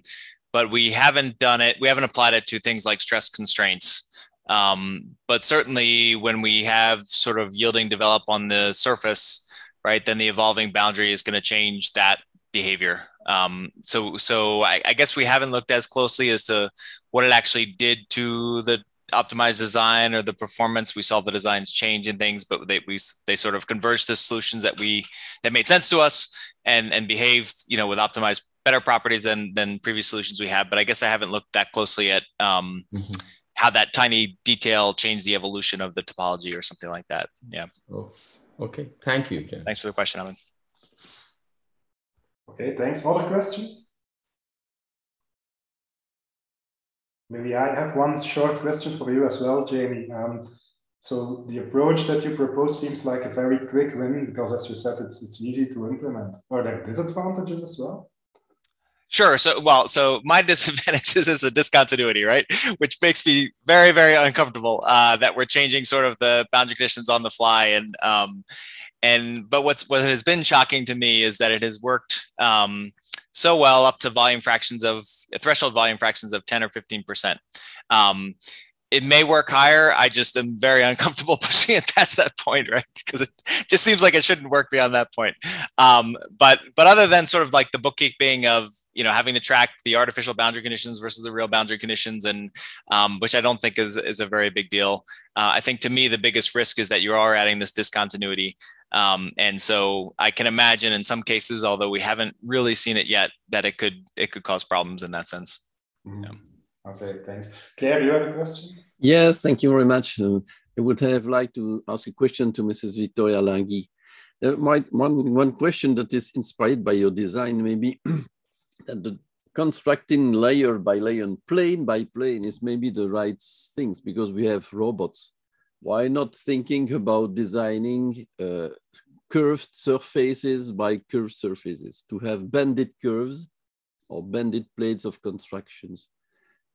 but we haven't done it we haven't applied it to things like stress constraints um but certainly when we have sort of yielding develop on the surface right then the evolving boundary is going to change that behavior. Um, so so I, I, guess we haven't looked as closely as to what it actually did to the optimized design or the performance. We saw the designs change and things, but they we they sort of converged to solutions that we that made sense to us and and behaved you know with optimized better properties than than previous solutions we had. But I guess I haven't looked that closely at um, mm-hmm. How that tiny detail changed the evolution of the topology or something like that. Yeah. Oh, okay. Thank you. Jen. Thanks for the question, Alan. Okay, thanks. Other questions? Maybe I have one short question for you as well, Jamie. Um, so the approach that you propose seems like a very quick win because, as you said, it's it's easy to implement. Are there disadvantages as well? Sure. So, well, so my disadvantages is a discontinuity, right? Which makes me very, very uncomfortable uh, that we're changing sort of the boundary conditions on the fly. And, um, and, but what's, what has been shocking to me is that it has worked um, so well up to volume fractions of threshold volume fractions of 10 or 15%. Um, it may work higher. I just am very uncomfortable pushing it past that point, right? Because it just seems like it shouldn't work beyond that point. Um, but but other than sort of like the bookkeeping of you know having to track the artificial boundary conditions versus the real boundary conditions, and um, which I don't think is is a very big deal. Uh, I think to me the biggest risk is that you are adding this discontinuity. Um, and so I can imagine in some cases, although we haven't really seen it yet, that it could it could cause problems in that sense. Mm. Yeah. Okay, thanks. Claire, you have a question? Yes, thank you very much. Uh, I would have liked to ask a question to Mrs. Victoria Laghi. Uh, my, one, one question that is inspired by your design, maybe that the constructing layer by layer and plane by plane is maybe the right things because we have robots. Why not thinking about designing uh, curved surfaces by curved surfaces to have bended curves or bended plates of constructions?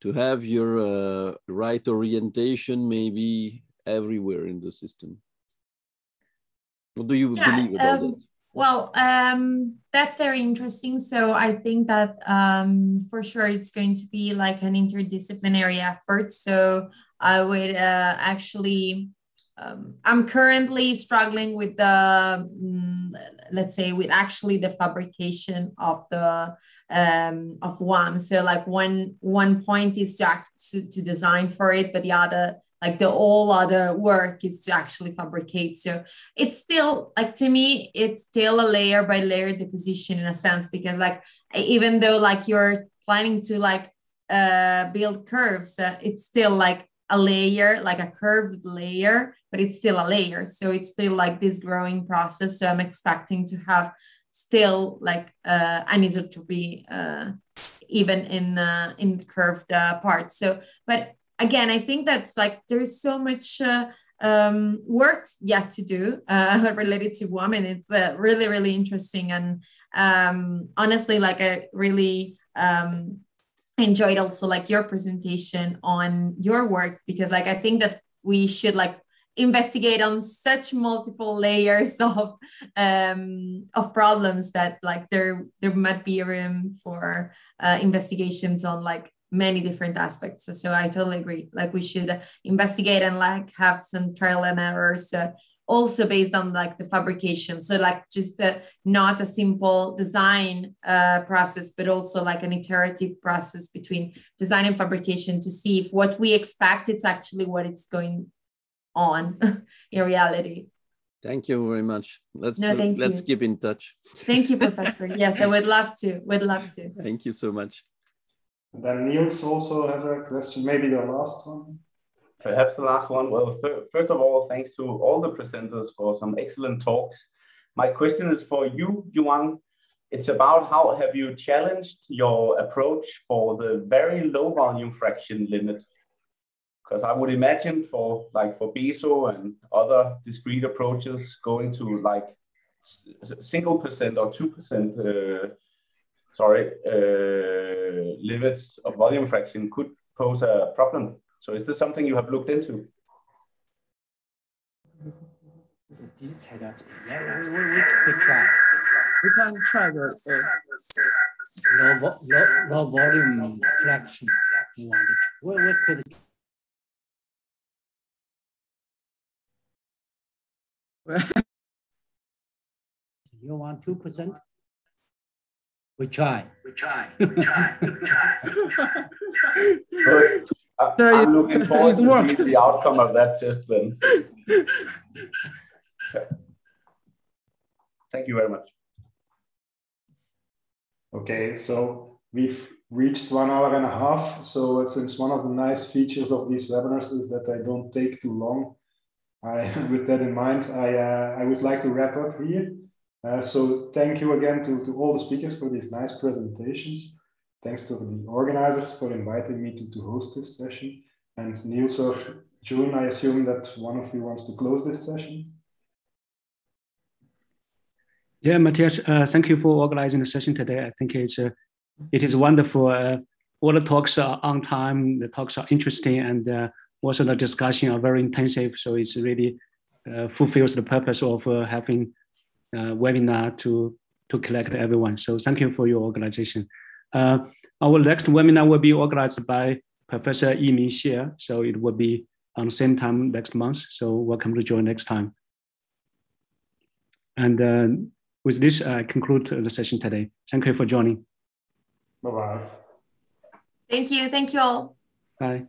to have your uh, right orientation maybe everywhere in the system. What do you yeah, believe about um, that? Well, um, that's very interesting. So I think that um, for sure it's going to be like an interdisciplinary effort. So I would uh, actually, um, I'm currently struggling with the, um, let's say, with actually the fabrication of the um, of one. So like one one point is to, act, to, to design for it, but the other like the all other work is to actually fabricate. So it's still like to me, it's still a layer by layer deposition in a sense because like even though like you're planning to like uh, build curves, uh, it's still like a layer, like a curved layer, but it's still a layer. So it's still like this growing process. So I'm expecting to have still like uh, anisotropy uh, even in uh, in the curved uh, parts. So, but again, I think that's like there's so much uh, um, work yet to do uh, related to women. It's uh, really really interesting and um, honestly, like I really um, enjoyed also like your presentation on your work because like I think that we should like investigate on such multiple layers of um, of problems that like there there might be room for uh, investigations on like many different aspects. So, so I totally agree. Like we should investigate and like have some trial and errors. Uh, also based on like the fabrication so like just not a simple design uh, process but also like an iterative process between design and fabrication to see if what we expect it's actually what it's going on in reality thank you very much let's no, do, let's you. keep in touch thank you professor yes i would love to would love to thank you so much and then niels also has a question maybe the last one Perhaps the last one. Well, first of all, thanks to all the presenters for some excellent talks. My question is for you, Yuan. It's about how have you challenged your approach for the very low volume fraction limit? Because I would imagine for like for BESO and other discrete approaches going to like single percent or two percent, uh, sorry, uh, limits of volume fraction could pose a problem so is this something you have looked into? We, try. Can try the uh, low, low, low volume fraction. We, we could you want two percent? We try. We try. We try. We try. I, am looking forward to see the outcome of that test then. Thank you very much. Okay, so we've reached one hour and a half. So since one of the nice features of these webinars is that I don't take too long, I, with that in mind, I, uh, I would like to wrap up here. Uh, so thank you again to, to all the speakers for these nice presentations. Thanks to the organizers for inviting me to, to host this session. And Niels or Jun, I assume that one of you wants to close this session. Yeah, Mattias, uh, thank you for organizing the session today. I think it's uh, it is wonderful. Uh, all the talks are on time. The talks are interesting, and uh, also the discussion are very intensive. So it's really uh, fulfills the purpose of having webinar to to collect everyone. So thank you for your organization. Uh, our next webinar will be organized by Professor Yi Min Xie. So it will be on the same time next month. So welcome to join next time. And uh, with this, I conclude the session today. Thank you for joining. Bye-bye. Thank you. Thank you all. Bye.